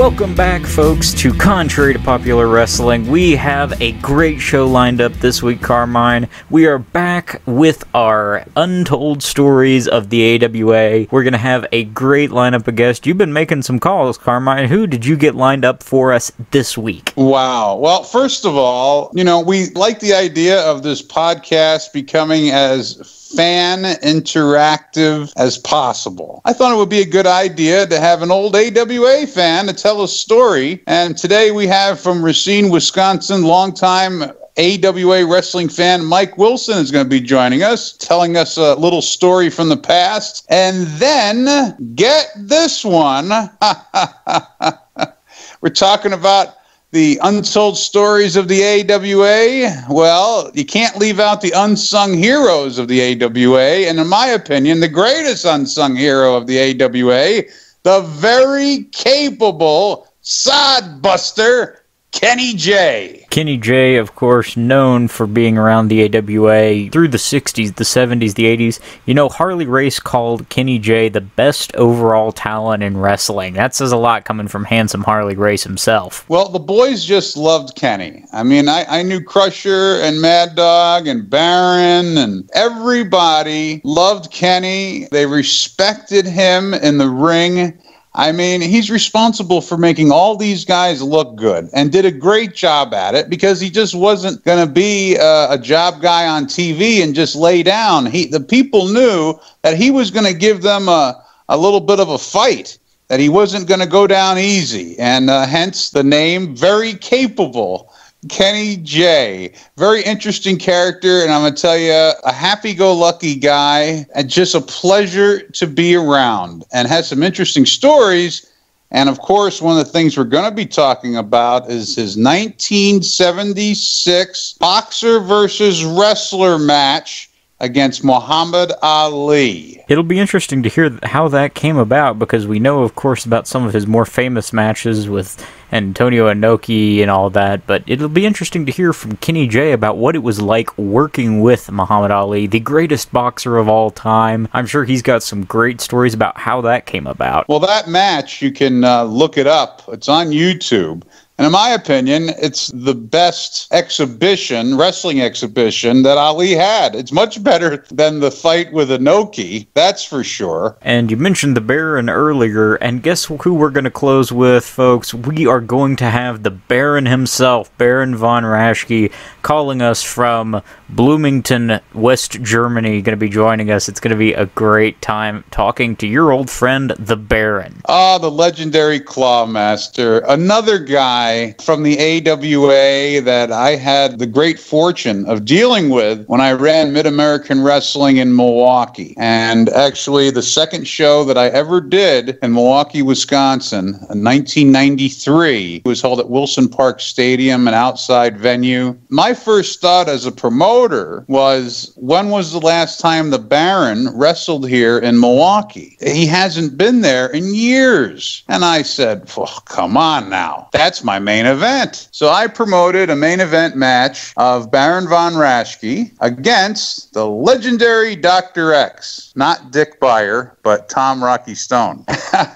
Welcome back, folks, to Contrary to Popular Wrestling. We have a great show lined up this week, Carmine. We are back with our untold stories of the AWA. We're going to have a great lineup of guests. You've been making some calls, Carmine. Who did you get lined up for us this week? Wow. Well, first of all, you know, we like the idea of this podcast becoming as fan interactive as possible. I thought it would be a good idea to have an old AWA fan to tell a story. And today we have from Racine, Wisconsin, longtime AWA wrestling fan Mike Wilson is going to be joining us, telling us a little story from the past. And then get this one. We're talking about the untold stories of the AWA, well, you can't leave out the unsung heroes of the AWA. And in my opinion, the greatest unsung hero of the AWA, the very capable sodbuster Kenny Jay. Kenny Jay, of course, known for being around the AWA through the 60s, the 70s, the 80s. You know, Harley Race called Kenny Jay the best overall talent in wrestling. That says a lot coming from handsome Harley Race himself. Well, the boys just loved Kenny. I mean, I, I knew Crusher and Mad Dog and Baron, and everybody loved Kenny. They respected him in the ring. I mean, he's responsible for making all these guys look good and did a great job at it because he just wasn't going to be a, a, job guy on TV and just lay down. He, the people knew that he was going to give them a, a little bit of a fight, that he wasn't going to go down easy, and uh, hence the name, very capable Kenny Jay. Very interesting character, and I'm going to tell you, a happy go lucky guy, and just a pleasure to be around, and has some interesting stories. And of course, one of the things we're going to be talking about is his 1976 boxer versus wrestler match against Muhammad Ali. It'll be interesting to hear how that came about because we know, of course, about some of his more famous matches with Antonio Inoki and all that, but it'll be interesting to hear from Kenny Jay about what it was like working with Muhammad Ali, the greatest boxer of all time. I'm sure he's got some great stories about how that came about. Well, that match, you can uh, look it up. It's on YouTube. And in my opinion, it's the best exhibition, wrestling exhibition that Ali had. It's much better than the fight with Inoki, that's for sure. And you mentioned the Baron earlier, and guess who we're going to close with, folks? We are going to have the Baron himself, Baron von Raschke, calling us from Bloomington, West Germany, going to be joining us. It's going to be a great time talking to your old friend, the Baron. Ah, the legendary Claw Master. Another guy guy from the AWA that I had the great fortune of dealing with when I ran Mid American Wrestling in Milwaukee. And actually, the second show that I ever did in Milwaukee, Wisconsin, in 1993, was held at Wilson Park Stadium, an outside venue. My first thought as a promoter was when was the last time the Baron wrestled here in Milwaukee? He hasn't been there in years. And I said, come on now. That's my main event. So I promoted a main event match of Baron von Raschke against the legendary Dr. X. Not Dick Beyer, but Tom Rocky Stone.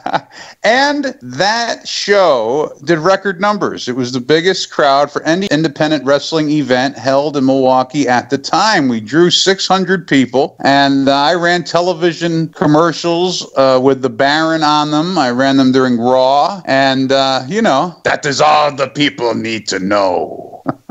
and that show did record numbers. It was the biggest crowd for any independent wrestling event held in Milwaukee at the time. We drew 600 people, and I ran television commercials uh, with the Baron on them. I ran them during Raw, and, uh, you know, that all the people need to know.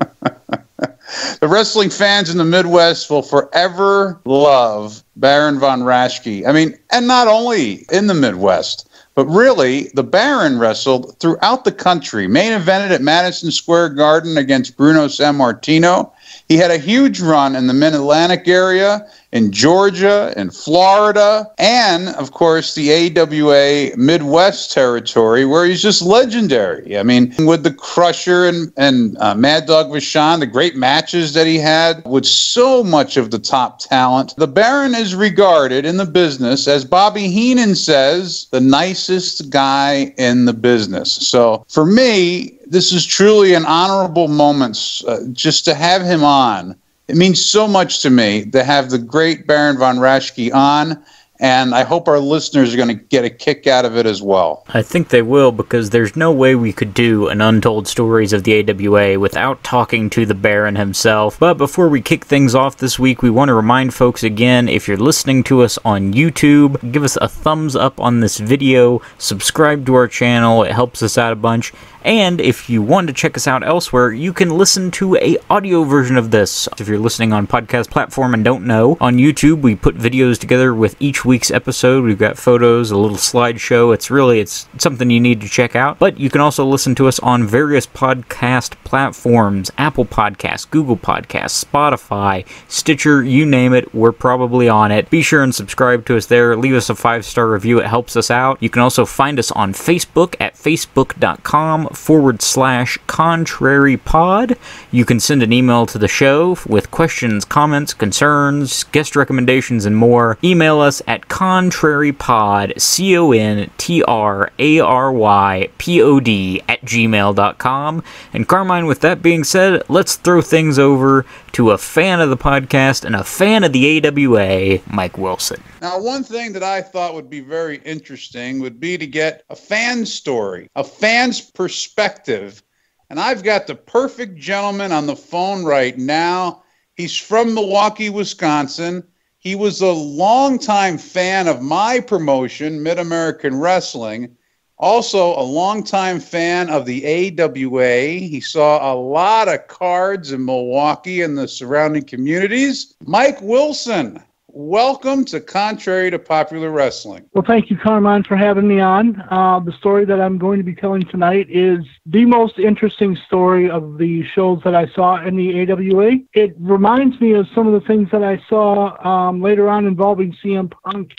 the wrestling fans in the Midwest will forever love Baron von Raschke. I mean, and not only in the Midwest, but really, the Baron wrestled throughout the country. Main evented at Madison Square Garden against Bruno Sammartino. He had a huge run in the Mid Atlantic area in Georgia, in Florida, and of course the AWA Midwest territory, where he's just legendary. I mean, with the Crusher and, and uh, Mad Dog Vachon, the great matches that he had with so much of the top talent, the Baron is regarded in the business, as Bobby Heenan says, the nicest guy in the business. So for me, this is truly an honorable moment uh, just to have him on it means so much to me to have the great Baron von Raschke on and I hope our listeners are going to get a kick out of it as well. I think they will because there's no way we could do an Untold Stories of the AWA without talking to the Baron himself. But before we kick things off this week, we want to remind folks again if you're listening to us on YouTube, give us a thumbs up on this video, subscribe to our channel, it helps us out a bunch. And if you want to check us out elsewhere, you can listen to a audio version of this. If you're listening on podcast platform and don't know, on YouTube we put videos together with each week's episode. We've got photos, a little slideshow. It's really it's something you need to check out. But you can also listen to us on various podcast platforms: Apple Podcasts, Google Podcasts, Spotify, Stitcher, you name it. We're probably on it. Be sure and subscribe to us there. Leave us a five star review. It helps us out. You can also find us on Facebook at facebook.com forward slash contrary pod. You can send an email to the show with questions, comments, concerns, guest recommendations, and more. Email us at contrarypod, C O N T R A R Y P O D, at gmail.com. And Carmine, with that being said, let's throw things over to a fan of the podcast and a fan of the AWA, Mike Wilson. Now, one thing that I thought would be very interesting would be to get a fan story, a fan's perspective. And I've got the perfect gentleman on the phone right now. He's from Milwaukee, Wisconsin. He was a longtime fan of my promotion, Mid American Wrestling. Also, a longtime fan of the AWA. He saw a lot of cards in Milwaukee and the surrounding communities. Mike Wilson, welcome to Contrary to Popular Wrestling. Well, thank you, Carmine, for having me on. Uh, the story that I'm going to be telling tonight is the most interesting story of the shows that I saw in the AWA. It reminds me of some of the things that I saw um, later on involving CM Punk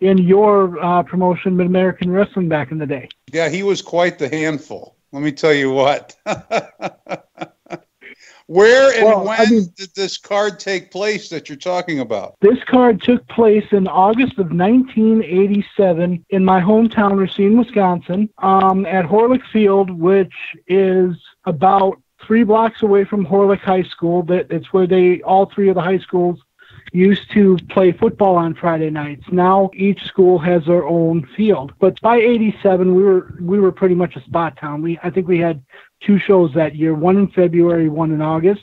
in your uh, promotion, Mid American Wrestling, back in the day. Yeah, he was quite the handful. Let me tell you what. Where and well, when I mean, did this card take place that you're talking about? This card took place in August of 1987 in my hometown, Racine, Wisconsin, um, at Horlick Field, which is about three blocks away from Horlick High School. That it's where they all three of the high schools used to play football on Friday nights. Now each school has their own field. But by 87 we were we were pretty much a spot town. We I think we had two shows that year, one in February, one in August.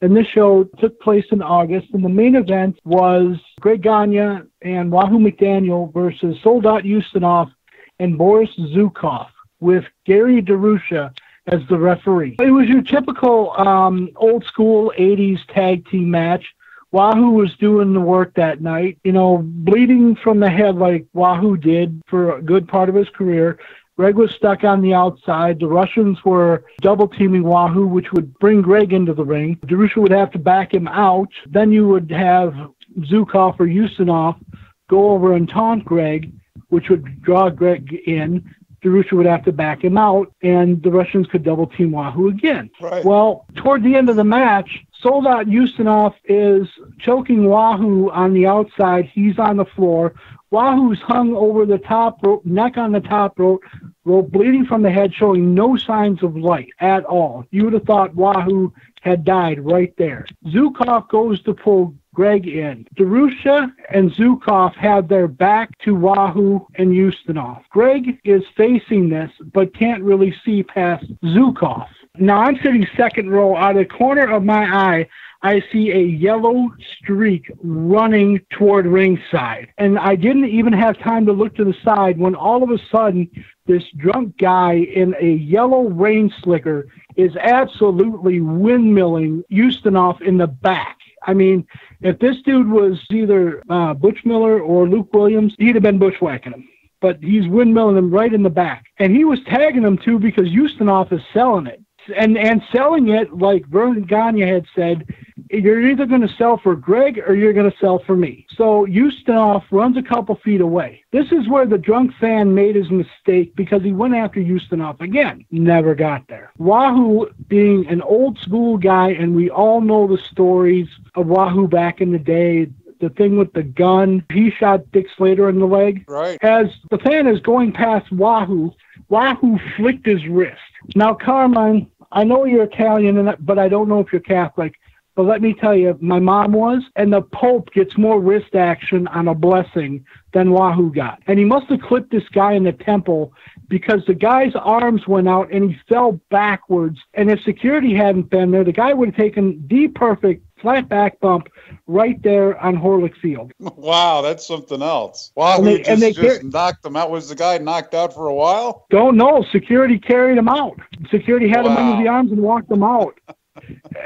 And this show took place in August, and the main event was Greg Gagne and Wahoo McDaniel versus Soldat Ustinov and Boris Zukov with Gary DeRusha as the referee. It was your typical um, old school 80s tag team match Wahoo was doing the work that night, you know, bleeding from the head like Wahoo did for a good part of his career. Greg was stuck on the outside. The Russians were double teaming Wahoo, which would bring Greg into the ring. DeRusha would have to back him out. Then you would have Zukov or Ustinov go over and taunt Greg, which would draw Greg in. DeRusha would have to back him out, and the Russians could double team Wahoo again. Right. Well, toward the end of the match, Soldat Ustinov is choking Wahoo on the outside. He's on the floor. Wahoo's hung over the top rope, neck on the top rope, rope, bleeding from the head, showing no signs of life at all. You would have thought Wahoo had died right there. Zukov goes to pull Greg in. DeRusha and Zukov have their back to Wahoo and Ustinov. Greg is facing this, but can't really see past Zukov. Now I'm sitting second row. Out of the corner of my eye, I see a yellow streak running toward ringside. And I didn't even have time to look to the side when all of a sudden this drunk guy in a yellow rain slicker is absolutely windmilling Ustinov in the back. I mean, if this dude was either uh, Butch Miller or Luke Williams, he'd have been bushwhacking him. But he's windmilling him right in the back. And he was tagging him too because Ustinov is selling it and and selling it like Vernon Gagne had said, you're either going to sell for Greg or you're going to sell for me. So Ustinov runs a couple feet away. This is where the drunk fan made his mistake because he went after Ustinov again. Never got there. Wahoo being an old school guy, and we all know the stories of Wahoo back in the day the thing with the gun. He shot Dick Slater in the leg. Right. As the fan is going past Wahoo, Wahoo flicked his wrist. Now, Carmine, I know you're Italian, and but I don't know if you're Catholic. But let me tell you, my mom was, and the Pope gets more wrist action on a blessing than Wahoo got. And he must have clipped this guy in the temple because the guy's arms went out and he fell backwards. And if security hadn't been there, the guy would have taken the perfect flat back bump right there on Horlick Field. Wow, that's something else. Wow, and they, just, and they just knocked him out. Was the guy knocked out for a while? Don't know. Security carried him out. Security had wow. him under the arms and walked him out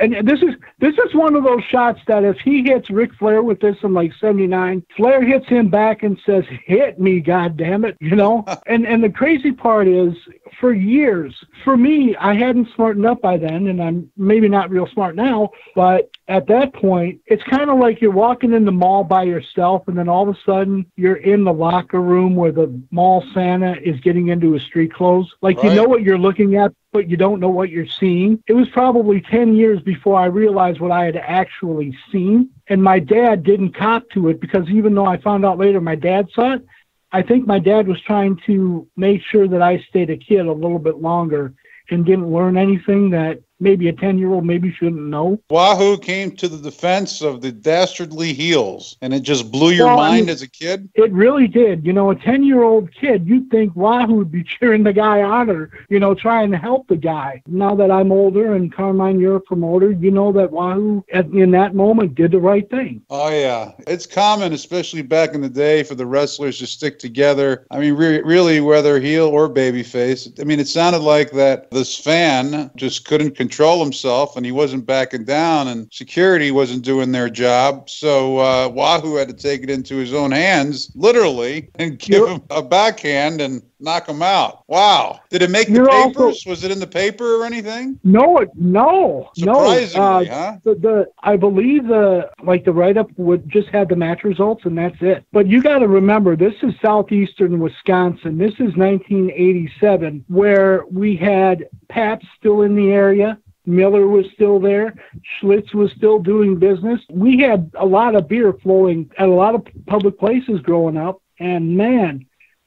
and this is this is one of those shots that if he hits Ric Flair with this in like '79, Flair hits him back and says, "Hit me, God damn it!" You know. and and the crazy part is, for years, for me, I hadn't smartened up by then, and I'm maybe not real smart now, but at that point, it's kind of like you're walking in the mall by yourself, and then all of a sudden you're in the locker room where the mall Santa is getting into his street clothes. Like right. you know what you're looking at, but you don't know what you're seeing. It was probably 10 years before I realized what I had actually seen. And my dad didn't cop to it because even though I found out later my dad saw it, I think my dad was trying to make sure that I stayed a kid a little bit longer and didn't learn anything that maybe a 10 year old maybe shouldn't know. Wahoo came to the defense of the dastardly heels, and it just blew your well, mind I mean, as a kid? It really did. You know, a 10 year old kid, you'd think Wahoo would be cheering the guy on or, you know, trying to help the guy. Now that I'm older and Carmine, you're a promoter, you know that Wahoo at, in that moment did the right thing. Oh, yeah. It's common, especially back in the day, for the wrestlers to stick together. I mean, re- really, whether heel or babyface. I mean, it sounded like that this fan just couldn't control himself and he wasn't backing down and security wasn't doing their job. So uh, Wahoo had to take it into his own hands, literally, and give him a backhand and knock him out. Wow. Did it make the You're papers? Also, was it in the paper or anything? No, it, no, Surprisingly, no. Uh, huh? The, the I believe the like the write up would just had the match results and that's it. But you got to remember, this is southeastern Wisconsin. This is 1987, where we had Pabst still in the area. Miller was still there. Schlitz was still doing business. We had a lot of beer flowing at a lot of public places growing up. And man,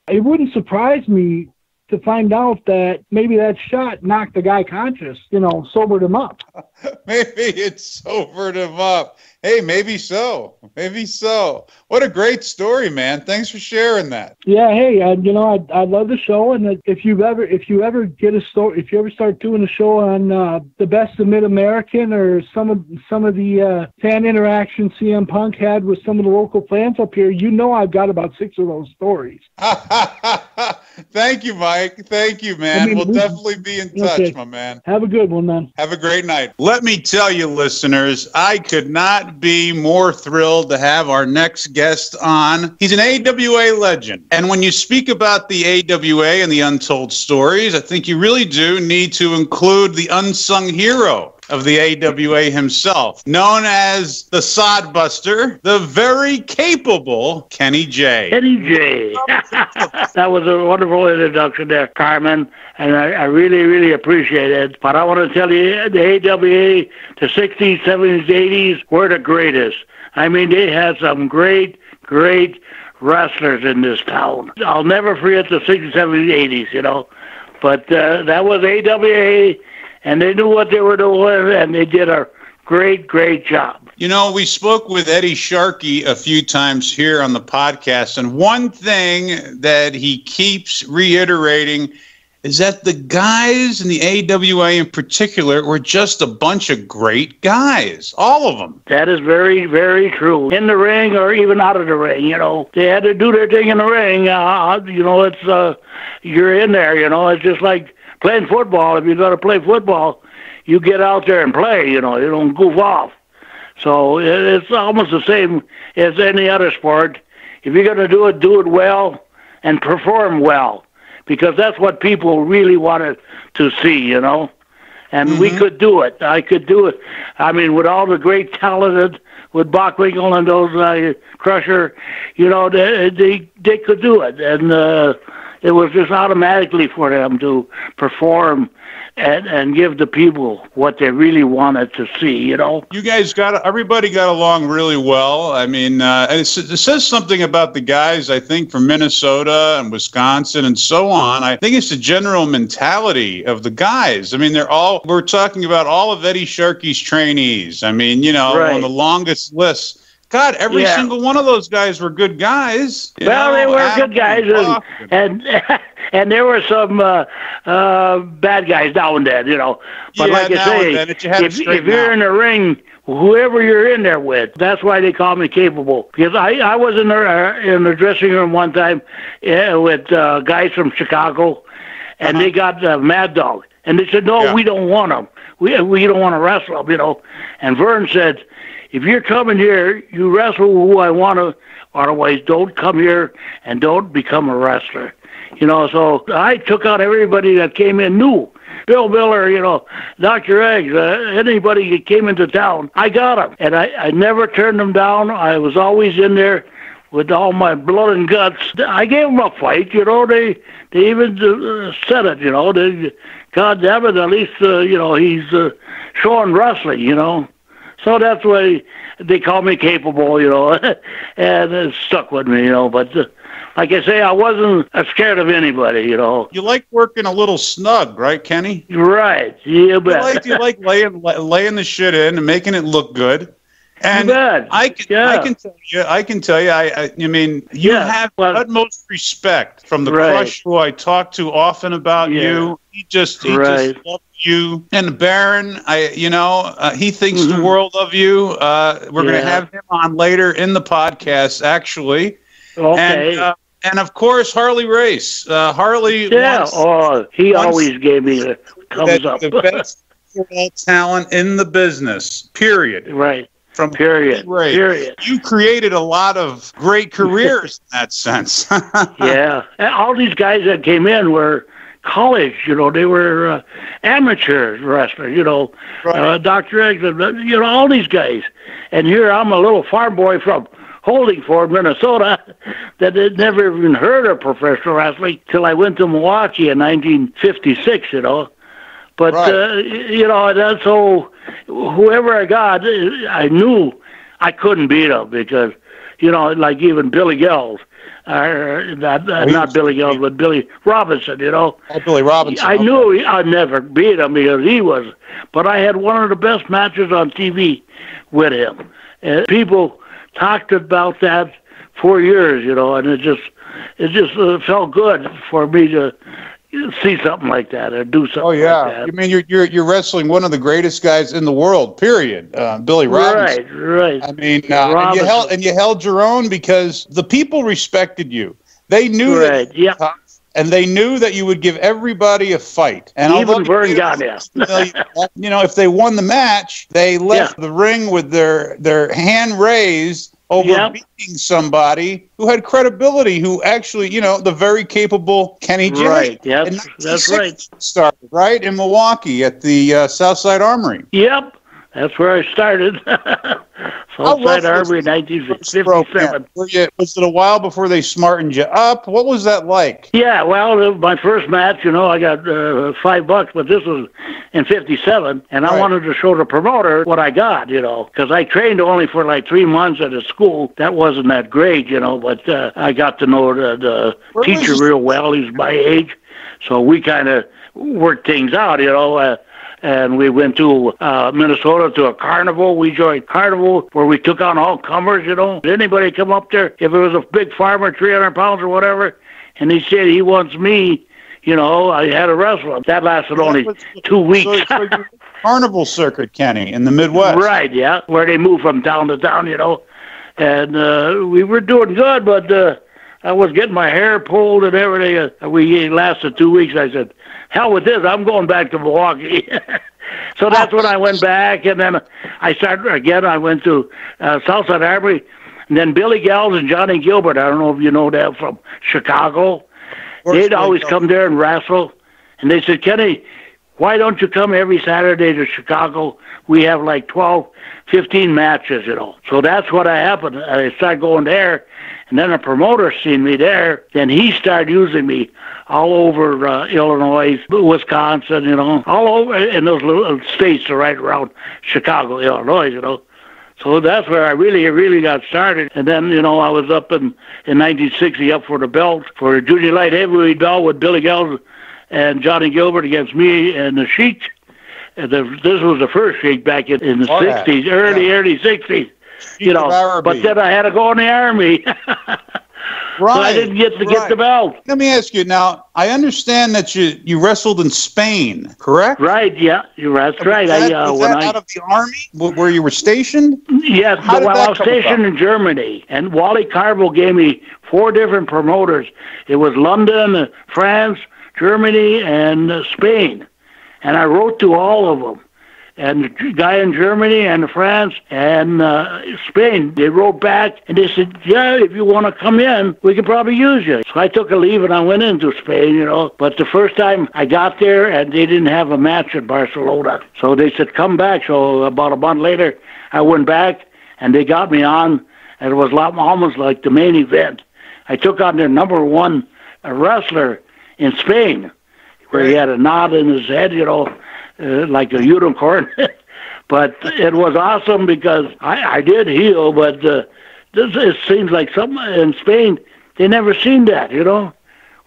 it wouldn't surprise me to find out that maybe that shot knocked the guy conscious, you know, sobered him up. maybe it sobered him up. Hey, maybe so. Maybe so. What a great story, man. Thanks for sharing that. Yeah, hey, uh, you know, I, I love the show, and if you ever if you ever get a story, if you ever start doing a show on uh, the best of Mid American or some of some of the uh, fan interaction CM Punk had with some of the local fans up here, you know, I've got about six of those stories. Thank you, Mike. Thank you, man. I mean, we'll we, definitely be in touch, okay. my man. Have a good one, man. Have a great night. Let me tell you, listeners, I could not be more thrilled to have our next guest on. He's an AWA legend. And when you speak about the AWA and the untold stories, I think you really do need to include the unsung hero of the AWA himself, known as the Sodbuster, the very capable Kenny Jay. Kenny Jay. that was a wonderful introduction there, Carmen, and I, I, really, really appreciate it. But I want to tell you, the AWA, the 60s, 70s, 80s were the greatest. I mean, they had some great, great wrestlers in this town. I'll never forget the 60s, 70s, 80s, you know. But uh, that was AWA and they knew what they were doing, and they did a great, great job. You know, we spoke with Eddie Sharkey a few times here on the podcast, and one thing that he keeps reiterating is that the guys in the AWA in particular were just a bunch of great guys, all of them. That is very, very true. In the ring or even out of the ring, you know, they had to do their thing in the ring. Uh, you know, it's uh, you're in there. You know, it's just like playing football, if you're going to play football, you get out there and play. You know, you don't goof off. So it's almost the same as any other sport. If you're going to do it, do it well and perform well, because that's what people really wanted to see. You know, and mm-hmm. we could do it. I could do it. I mean, with all the great talented with Bockwinkel and those uh, Crusher, you know, they, they they could do it, and uh, it was just automatically for them to perform and and give the people what they really wanted to see. You know, you guys got everybody got along really well. I mean, uh, it, it says something about the guys. I think from Minnesota and Wisconsin and so on. I think it's the general mentality of the guys. I mean, they're all we're talking about all of Eddie Sharkey's trainees. I mean, you know, Right. on the longest list. God, every Yeah. single one of those guys were good guys. well, know, they were good guys, and and and there were some uh, uh, bad guys now and then. You know, but Yeah, like I say, then, if, if you're in the ring. Whoever you're in there with, that's why they call me capable. Because I, I was in the uh, in the dressing room one time uh, with uh, guys from Chicago, and Uh-huh. they got uh, Mad Dog, and they said, "No, Yeah. we don't want them. We we don't want to wrestle them, You know, and Verne said, "If you're coming here, you wrestle who I want to. Otherwise, don't come here and don't become a wrestler." You know, so I took out everybody that came in new. Bill Miller, you know, Dr. X, uh, anybody that came into town, I got them. And I, I never turned them down. I was always in there with all my blood and guts. I gave them a fight, you know. They they even uh, said it, you know. They, God damn it, at least, uh, you know, he's uh, showing wrestling, you know. So that's why they call me capable, you know, and it stuck with me, you know. But uh, like I say, I wasn't uh, scared of anybody, you know. You like working a little snug, right, Kenny? Right, you You bet. like you like laying laying the shit in and making it look good. And. I can Yeah. I can tell you I can tell you I I, I mean you Yeah, have well- utmost respect from the Right. crush who I talk to often about Yeah. you. He just he Right. just loves you. And Baron, I you know uh, he thinks the Mhm. world of you. Uh, we're Yeah. gonna have him on later in the podcast actually. okay. And uh, and of course Harley Race. Uh, Harley yeah. wants Oh, he always gave me the thumbs up. the best talent in the business. Period. right. From Period. Right. Period. You created a lot of great careers in that sense. yeah. And all these guys that came in were college, you know, they were uh, amateur wrestlers, you know, Right. uh, Dr. X, uh, you know, all these guys. And here I'm a little farm boy from Holdingford, Minnesota, that had never even heard of professional wrestling till I went to Milwaukee in 1956, you know. But Right. uh, you know, that's so. Whoever I got, I knew I couldn't beat him because, you know, like even Billy Goelz, or not, uh, he not Billy Goelz, but Billy Robinson. You know, oh, Billy Robinson. I knew I'd never beat him because he was. But I had one of the best matches on TV with him, and people talked about that for years. You know, and it just it just uh, felt good for me to see something like that or do something Oh yeah, like you mean you're you're you're wrestling one of the greatest guys in the world. Period. Uh, Billy Robinson. Right, right. I mean, uh, and you held and you held your own because the people respected you. They knew Right, that, yeah. and they knew that you would give everybody a fight. And Even Verne you- know, if they won the match, they left the ring with their their hand raised over Yep. beating somebody who had credibility, who actually, you know, the very capable Kenny Jay. Right, yes, that's right. Started right in Milwaukee at the uh, Southside Armory. Yep, that's where I started. Southside Armory, was the first pro 1957. camp? You- Was it a while before they smartened you up? What was that like? Yeah, well, my first match, you know, I got uh, five bucks, but this was in '57, and I Right. wanted to show the promoter what I got, you know, because I trained only for like three months at a school. That wasn't that great, you know, but uh, I got to know the, the Where teacher real well. He's my age, so we kind of worked things out, you know. Uh, and we went to uh, Minnesota to a carnival. We joined carnival where we took on all comers. You know, Did anybody come up there if it was a big farmer, three hundred pounds or whatever, and he said he wants me. You know, I had a wrestle. That lasted only was- two weeks. So, so carnival circuit, Kenny, in the Midwest. Right, yeah, where they move from town to town, you know. And uh, we were doing good, but uh, I was getting my hair pulled and everything. Uh, we lasted two weeks. I said, "Hell with this! I'm going back to Milwaukee." so that's when I went back, and then I started again. I went to uh, Southside Armory, and then Billy Goelz and Johnny Gilbert. I don't know if you know them from Chicago. They'd always come there and wrestle, and they said, "Kenny, why don't you come every Saturday to Chicago? We have like 12, 15 matches, you know. So that's what I happened. I started going there, and then a promoter seen me there. Then he started using me all over uh, Illinois, Wisconsin, you know, all over in those little states right around Chicago, Illinois, you know. So that's where I really, really got started. And then, you know, I was up in, in 1960 up for the belt, for a junior light heavyweight belt with Billy Gell and Johnny Gilbert against me and the Sheik. And the, this was the first Sheik back in, in the Oh, 60s, yeah. early, Yeah. early 60s. You know, but then I had to go in the army, so I didn't get to get the belt. Let me ask you now. I understand that you you wrestled in Spain, correct? Right? Yeah, you're that's right. That, I uh, was when that I out of the army where you were stationed? Yes, How but did while that I was stationed about? in Germany, and Wally Karbo gave me four different promoters. It was London, uh, France, Germany, and uh, Spain, and I wrote to all of them. And the guy in Germany and France and uh, Spain, they wrote back and they said, "Yeah, if you want to come in, we can probably use you." So I took a leave and I went into Spain, you know. But the first time I got there, and they didn't have a match in Barcelona, so they said, "Come back." So about a month later, I went back and they got me on, and it was almost like the main event. I took on their number one wrestler in Spain, where he had a knot in his head, you know, uh, like a unicorn. but it was awesome because I, I did heal, but uh, this it seems like some in Spain they never seen that, you know,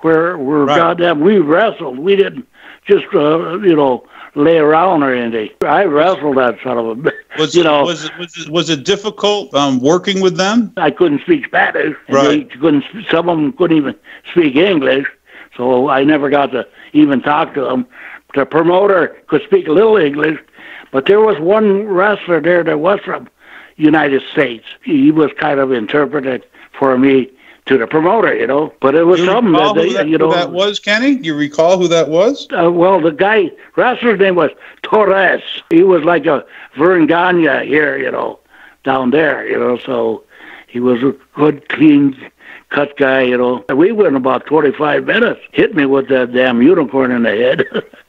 where where Right. goddamn we wrestled, we didn't just uh, you know lay around or anything. I wrestled that son of a. Was you know. was it, was it, was it difficult um, working with them? I couldn't speak Spanish. Right. Couldn't. Some of them couldn't even speak English, so I never got to even talk to them. The promoter could speak a little English, but there was one wrestler there that was from United States. He was kind of interpreted for me to the promoter, you know. But it was you something that, they, that, you who know. that was, Kenny? You recall who that was? Uh, well, the guy wrestler's name was Torres. He was like a Verne Gagne here, you know, down there, you know. So he was a good, clean cut guy, you know. We went about 25 minutes. Hit me with that damn unicorn in the head.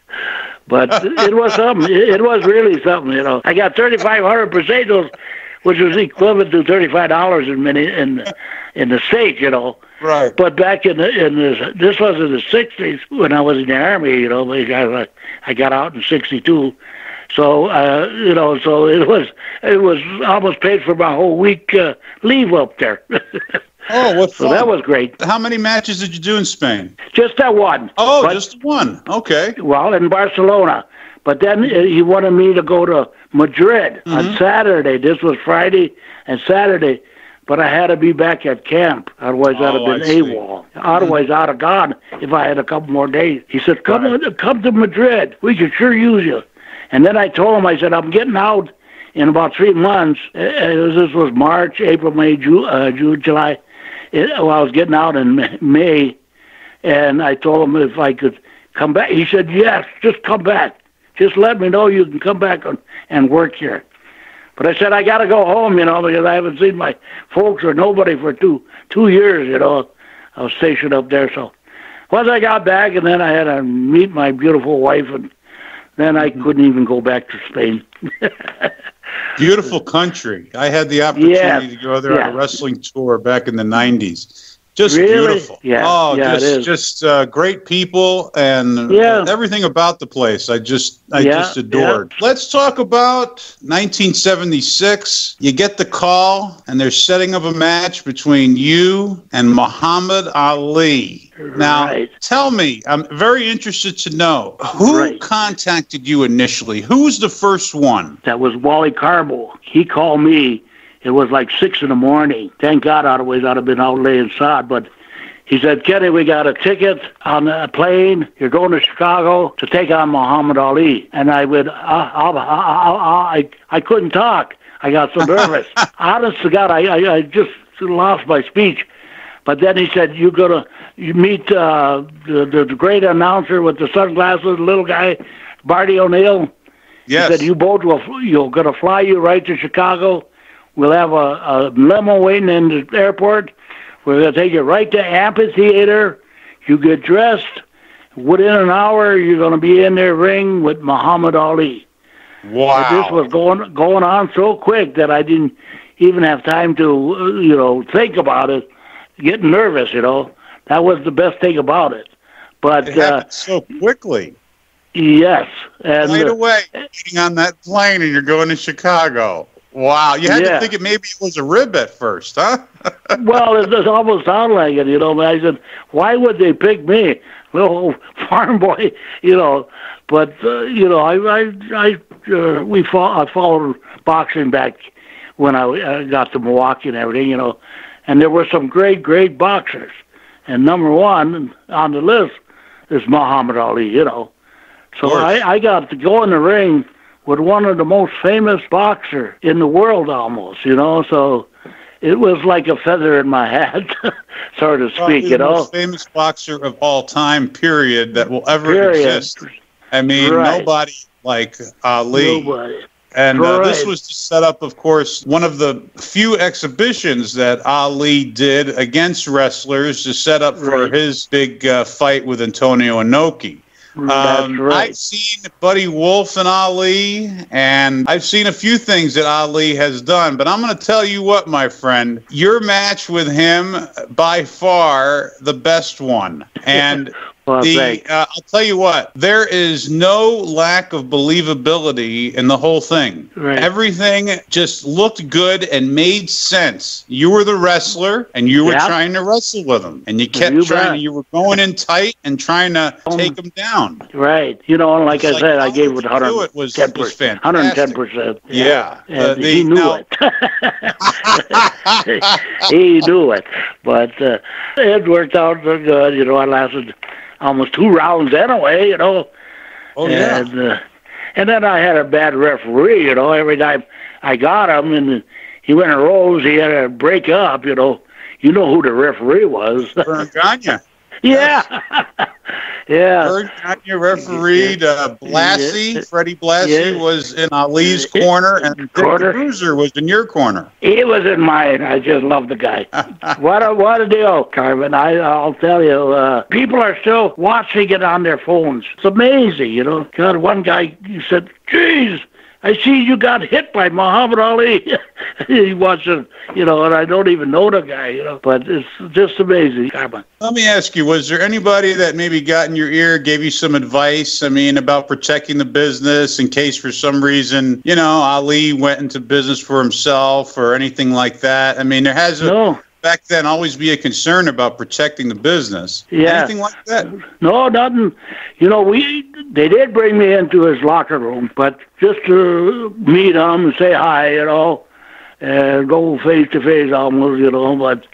but it was something. It, was really something, you know. I got 3,500 pesetas, which was equivalent to $35 in many in in the state, you know. Right. But back in the in the this was in the '60s when I was in the army. You know, I I got out in '62, so uh, you know, so it was it was almost paid for my whole week uh, leave up there. Oh, what fun. so fun. that was great. How many matches did you do in Spain? Just that one. Oh, But- just one. Okay. well in Barcelona. But then uh, he wanted me to go to Madrid on Saturday. This was Friday and Saturday, but I had to be back at camp. Otherwise, I'd Oh, have been see. AWOL. Otherwise, I'd have gone if I had a couple more days. He said, "Come, on, come to Madrid. We could sure use you." And then I told him, I said, "I'm getting out in about three months." Uh, uh, this was March, April, May, June, uh, June July. It, well, I was getting out in May, and I told him if I could come back. He said, "Yes, just come back. Just let me know you can come back and, and work here." But I said I got to go home, you know, because I haven't seen my folks or nobody for two two years. You know, I was stationed up there. So once I got back, and then I had to meet my beautiful wife, and then I mm-hmm. couldn't even go back to Spain. Beautiful country. I had the opportunity Yes, to go there on a wrestling tour back in the 90s. Just Really? beautiful. Yeah, Oh, yeah, just just uh, great people and Yeah. everything about the place. I just I Yeah, just adored. Let's talk about 1976. You get the call and they're setting up a match between you and Muhammad Ali. Now, Right. tell me, I'm very interested to know who Right. contacted you initially? Who was the first one? that was Wally Karbo. He called me. It was like six in the morning. Thank God, otherwise I'd have been out laying sod. But he said, Kenny, we got a ticket on a plane. You're going to Chicago to take on Muhammad Ali. And I would, I, I, I, I, I, I couldn't talk. I got so nervous. Honest to God, I, I, I just lost my speech. But then he said, "You're gonna you meet uh, the, the the great announcer with the sunglasses, little guy, Marty O'Neill." Yes. He said, "You both will. You're gonna fly you right to Chicago. We'll have a, a limo waiting in the airport. We're gonna take you right to amphitheater. You get dressed. within an hour, you're going to be in their ring with Muhammad Ali. Wow. This was going going on so quick that I didn't even have time to, uh, you know, think about it. Getting nervous, you know. That was the best thing about it. But it uh, so quickly. yes, and Right uh, away, getting on that plane and you're going to Chicago. Wow. You had Yeah. to think it maybe it was a rib at first, huh? well, it does almost sound like it, you know. But I said, why would they pick me, little farm boy, you know? But uh, you know, I, I, I, uh, we fo- I followed boxing back when I uh, got to Milwaukee and everything, you know. And there were some great, great boxers. And number one on the list is Muhammad Ali, you know. So. I, I got to go in the ring with one of the most famous boxer in the world almost, you know. So it was like a feather in my hat, so to speak, you the know. most famous boxer of all time, period, that will ever Period. exist. I mean, Right. nobody like Ali. Nobody. And uh, this was to set up, of course, one of the few exhibitions that Ali did against wrestlers to set up for Right. his big uh, fight with Antonio Inoki. Um, right. I've seen Buddy Wolfe and Ali, and I've seen a few things that Ali has done. But I'm going to tell you what, my friend, your match with him, by far the best one. And the uh, I'll tell you what, there is no lack of believability in the whole thing. Right. Everything just looked good and made sense. You were the wrestler, and you were Yeah. trying to wrestle with him, and you kept You trying. bet. You were going in tight and trying to Um, take him down. Right. You know, and like It's I said, I gave it you do 110 it was- was fantastic. 110 percent. Yeah. And The- he knew now- it. he knew it. But uh, it worked out so good. You know, I lasted almost two rounds anyway. You know. Oh yeah. And, uh, and then I had a bad referee, you know, every time I got him and he went and rose, he had to break up, you know. You know who the referee was. Verne Gagne. yeah. yeah. Verne Gagne refereed uh, Blassie. Yeah. Freddie Blassie Yeah. was in Ali's corner, and Corner. the Bruiser was in your corner. He was in mine. I just love the guy. what a what a deal, Carmen. I I'll tell you, uh, people are still watching it on their phones. It's amazing, you know. God, one guy said, "Geez, I see you got hit by Muhammad Ali." he wasn't, you know, and I don't even know the guy, you know. But it's just amazing. Let me ask you: Was there anybody that maybe got in your ear, gave you some advice? I mean, about protecting the business in case, for some reason, you know, Ali went into business for himself or anything like that. I mean, there has a, No, back then always be a concern about protecting the business. Yeah. Anything like that? No, nothing. You know, we they did bring me into his locker room, but just to meet him and say hi, you know, and go face to face almost, you know. But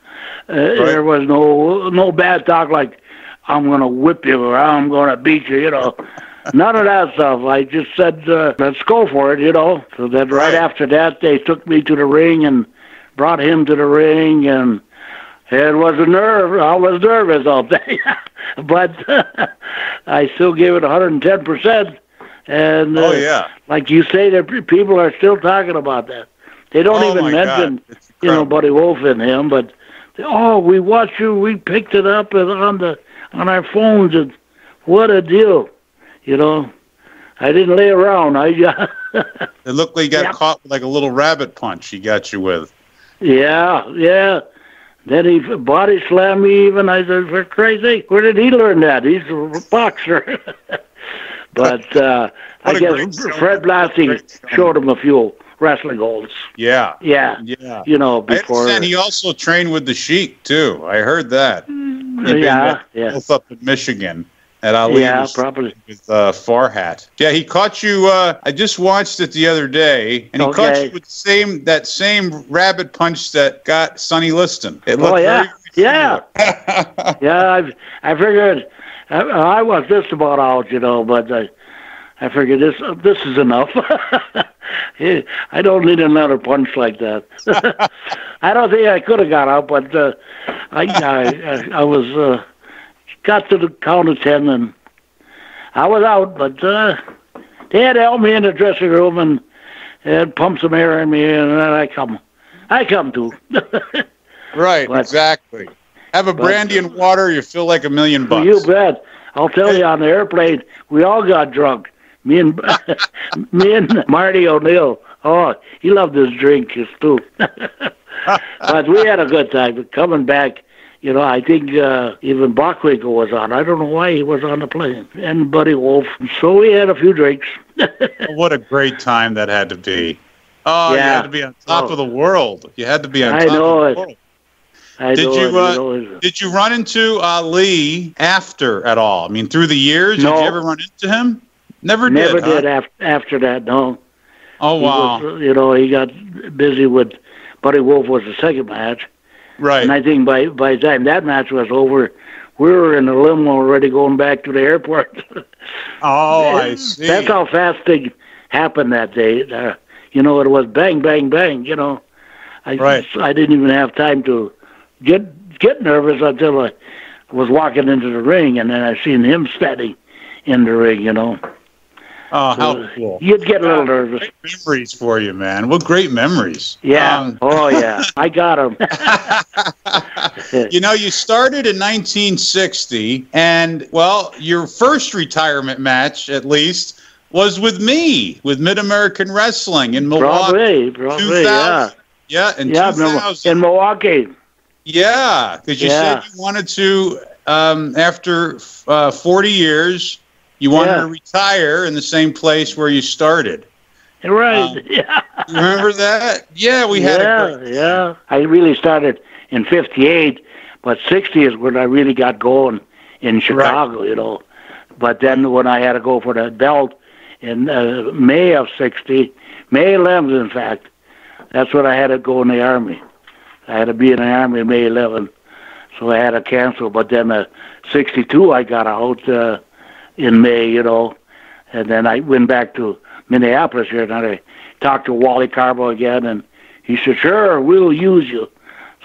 uh, there was no no bad talk like I'm gonna whip you or I'm gonna beat you, you know. None of that stuff. I just said, uh, let's go for it, you know. So then right Right. after that, they took me to the ring and brought him to the ring, and it was a nerve. I was nervous all day, but I still gave it 110 percent. And uh, Oh yeah. like you say, that people are still talking about that. They don't Oh, even mention, you know. Buddy Wolfe and him, but they, oh, we watched you. We picked it up and on the on our phones, and what a deal, you know. I didn't lay around. I It looked like you got caught with like a little rabbit punch. He got you with. Yeah, yeah. Then he body slammed me even. I said, for crazy, where did he learn that? He's a boxer. but uh, I guess. Fred Blassie showed him a few wrestling holds. Yeah. Yeah, Yeah. you know, before. understand he also trained with the Sheik too. I heard that. They've yeah, yeah. both up in Michigan at Ali Yeah, probably. with uh, Farhat. Yeah, he caught you. Uh, I just watched it the other day, and he caught you with the same that same rabbit punch that got Sonny Liston. It Oh, looked yeah. very Yeah. Yeah, I, I figured I, I was just about out, you know, but I, I figured this this is enough. I don't need another punch like that. I don't think I could have got out, but uh, I, I I was uh, got to the count of ten and I was out, but uh, they had help me in the dressing room and and pump some air in me, and then I come, I come to. right, But- exactly. Have a but- brandy and water, you feel like a million bucks. You bet. I'll tell you, on the airplane, we all got drunk. Me and me and Marty O'Neill. Oh, he loved his drink too. but we had a good time. Coming back, you know, I think uh, even Bockwinkel was on. I don't know why he was on the plane. And Buddy Wolfe. So we had a few drinks. what a great time that had to be. Oh, you Yeah. had to be on top Oh. of the world. You had to be on I top know of it. the world. I Did know you, it, uh, know, Did you run into Ali after at all? I mean, through the years, No. did you ever run into him? Never, never did. huh? did after after that. No. Oh wow! was, uh, you know, he got busy with Buddy Wolfe was the second match, right. and I think by by the time that match was over, we were in the limo already going back to the airport. oh, I see. That's how fast things happened that day. Uh, you know, it was bang, bang, bang. You know, I Right. I didn't even have time to get get nervous until I was walking into the ring, and then I seen him standing in the ring. You know, oh, how cool! you'd get a little nervous. Great memories for you, man. What great memories. Yeah. Um, oh yeah. I got them. you know, you started in 1960, and well, your first retirement match, at least, was with me with Mid American Wrestling in Milwaukee. Probably, probably, yeah. Yeah, in Yeah, 2000. in Milwaukee. Yeah, because you Yeah. said you wanted to, um, after uh, 40 years, you wanted Yeah. to retire in the same place where you started. Right. Um, yeah. Remember that? Yeah, we had yeah, a great yeah. I really started in '58, but '60 is when I really got going in Chicago. You know, but then when I had to go for the belt in uh, May of '60, May 11th, in fact, that's when I had to go in the army. I had to be in the army May 11th, so I had to cancel. But then uh, '62, I got out uh, in May. You know, and then I went back to Minneapolis here, and I talked to Wally Karbo again, and he said, "Sure, we'll use you."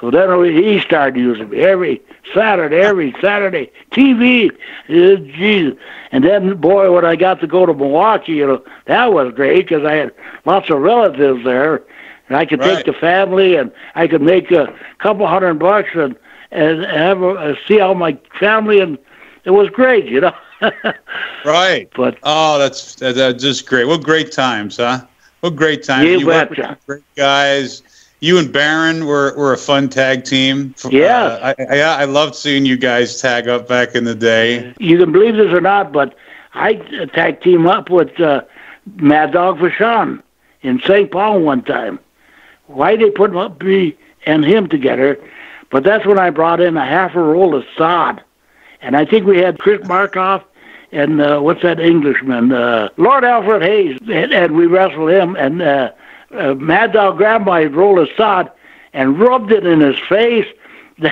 So then he started using me every Saturday, every Saturday, TV, uh, Jesus. And then, boy, when I got to go to Milwaukee, you know, that was great because I had lots of relatives there, and I could Right. take the family, and I could make a couple hundred bucks and and have a, uh, see all my family, and it was great, you know. Right. but Oh, that's that, that's just great. What great times, huh? What great times. You with betcha. great guys. You and Baron were, were a fun tag team. Yeah. Uh, I, I, I loved seeing you guys tag up back in the day. you can believe this or not, but I tag team up with uh, Mad Dog Vachon in St. Paul one time. Why they put me and him together? But that's when I brought in a half a roll of sod, and I think we had Chris Markoff and uh, what's that Englishman, uh, Lord Alfred Hayes, and, and we wrestled him. And uh, uh, Mad Dog grabbed my roll of sod and rubbed it in his face. The,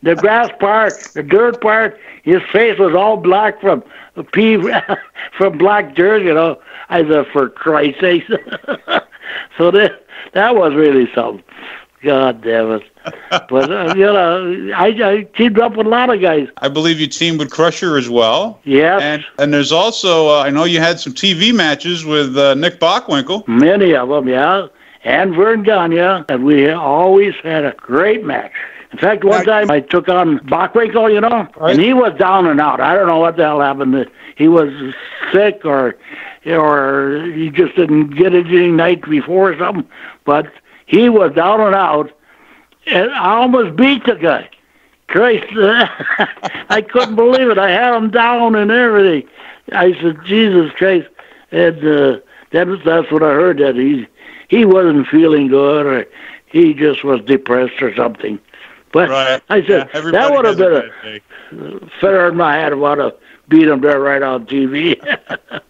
the grass part, the dirt part, his face was all black from pee from black dirt. You know, I said, for Christ's sake. so that that was really something. God damn it! But uh, you know, I, I teamed up with a lot of guys. I believe you teamed with Crusher as well. Yeah. And and there's also uh, I know you had some TV matches with uh, Nick Bockwinkel. many of them, yeah, and Verne Gagne, and we always had a great match. In fact, one time I took on Bockwinkel, you know, and he was down and out. I don't know what the hell happened. He was sick, or or he just didn't get it any night before or something. But he was down and out, and I almost beat the guy. Christ, I couldn't believe it. I had him down and everything. I said, Jesus Christ, and uh, that, was, that's what I heard that he he wasn't feeling good, or he just was depressed or something. But Right. I said Yeah, that would have been a feather in my hat if I'd have beat him there right on TV.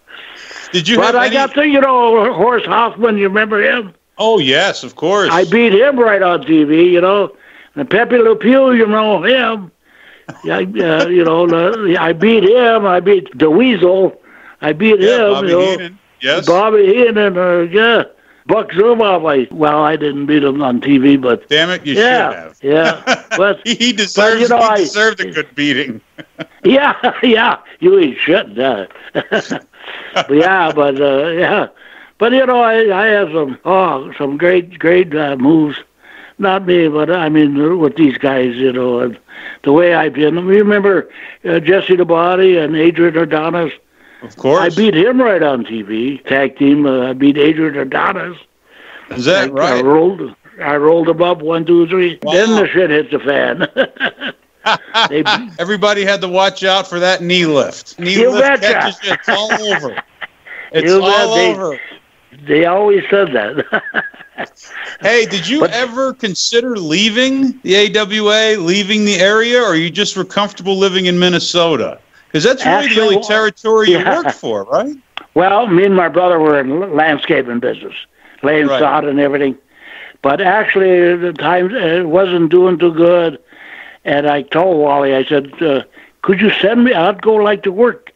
Did you but have I any? got to, you know, Horace Hoffman. You remember him? Oh yes, of course. I beat him right on TV, you know. And Pepe Le Pew, you know him. Yeah, uh, you know, I beat him. I beat the Weasel. I beat yeah, him. Bobby you know, Heenan. Yes. Bobby Heenan. Uh, yeah, Buck Zumhoff. I well, I didn't beat him on TV, but Damn it, you yeah, should have. yeah. But he, deserves. know, he I- deserved a good beating. yeah, yeah, you shit. Uh, but yeah, but uh, yeah, but you know, I I have some oh some great great uh, moves. not me, but I mean with these guys, you know, and the way I've been. Remember uh, Jesse the Body and Adrian Adonis? Of course. I beat him right on TV. Tag team. Uh, I beat Adrian Adonis. Is that I, right? I rolled. I rolled him up one, two, three. Wow. Then the shit hit the fan. They- Everybody had to watch out for that knee lift. Knee You lift betcha. catches you. It's all over. It's You bet all they- over. They always said that. Hey, did you But- ever consider leaving the AWA, leaving the area, or you just were comfortable living in Minnesota? Because that's really Actually, the only territory you yeah. worked for, right? Well, me and my brother were in landscaping business, laying Right. sod and everything. But actually, the times it wasn't doing too good, and I told Wally, I said, uh, "Could you send me? I'd go like to work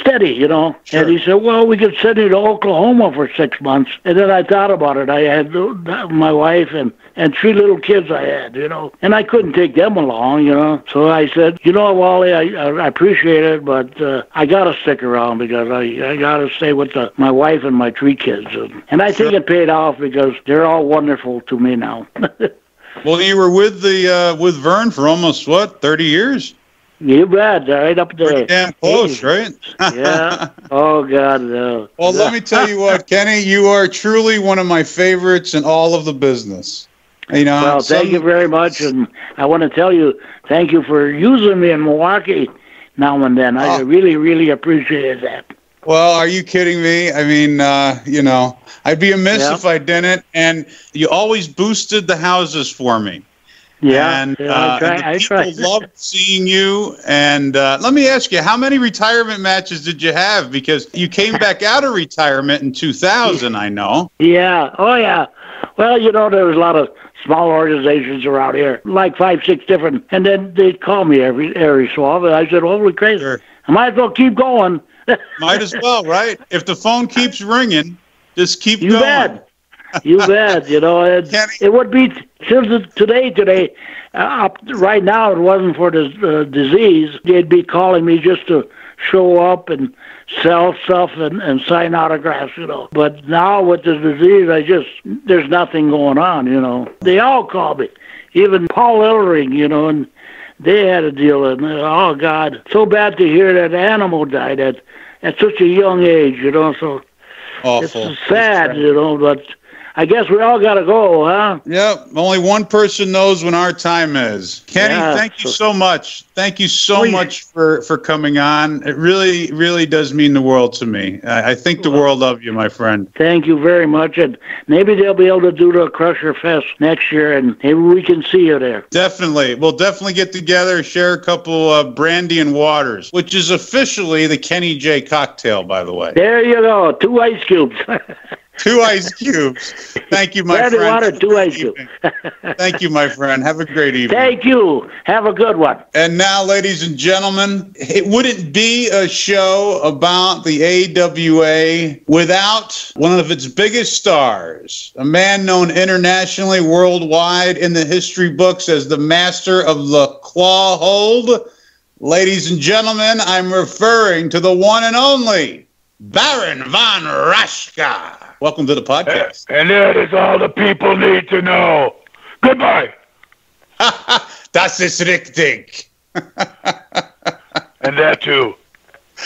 steady, you know." Sure. And he said, "Well, we could send you to Oklahoma for six months." And then I thought about it. I had my wife and and three little kids I had, you know, and I couldn't take them along, you know. So I said, "You know, Wally, I I appreciate it, but uh, I gotta stick around because I I gotta stay with the, my wife and my three kids, and, and I think it paid off because they're all wonderful to me now." Well, you were with the uh, with Verne for almost what thirty years? You bet, right up there. Pretty damn close, right? yeah. Oh God, no. Well, let me tell you what, Kenny, you are truly one of my favorites in all of the business. You know, Well, thank you very much, and I want to tell you, thank you for using me in Milwaukee now and then. I Oh. really, really appreciate that. Well, are you kidding me? I mean, uh, you know, I'd be amiss Yeah. if I didn't. And you always boosted the houses for me. Yeah, and, yeah, uh, I try. and I people try. loved seeing you. And uh, let me ask you, how many retirement matches did you have? Because you came back out of retirement in 2000, I know. Yeah. Oh, yeah. Well, you know, there was a lot of small organizations around here, like five, six different, and then they'd call me every every so often. I said, "Holy crazy! Sure. I might as well keep going." Might as well, right? If the phone keeps ringing, just keep You going. bet. You bet. You know, it, it would be since today. Today, uh, up right now, it wasn't for the uh, disease. They'd be calling me just to show up and sell stuff and, and sign autographs. You know, but now with the disease, I just there's nothing going on. You know, they all call me, even Paul Ellering. You know, and they had a deal. And uh, oh God, so bad to hear that animal died at at such a young age. You know, so Awful. it's sad, you know, but I guess we all got to go, huh? Yep. Only one person knows when our time is. Kenny, Yeah, thank you so- much. Thank you so Please. much for, for coming on. It really, really does mean the world to me. I, I think the world of you, my friend. Thank you very much. And maybe they'll be able to do the Crusher Fest next year, and maybe we can see you there. Definitely. We'll definitely get together, share a couple of brandy and waters, which is officially the Kenny Jay cocktail, by the way. There you go, two ice cubes. Two ice cubes. Thank you, my friend. water, two ice cubes. Thank you, my friend. Have a great evening. Thank you. Have a good one. And now, ladies and gentlemen, it wouldn't be a show about the AWA without one of its biggest stars, a man known internationally, worldwide in the history books as the master of the claw hold. Ladies and gentlemen, I'm referring to the one and only Baron von Raschke. Welcome to the podcast. And that is all the people need to know. Goodbye. das ist richtig. And that too.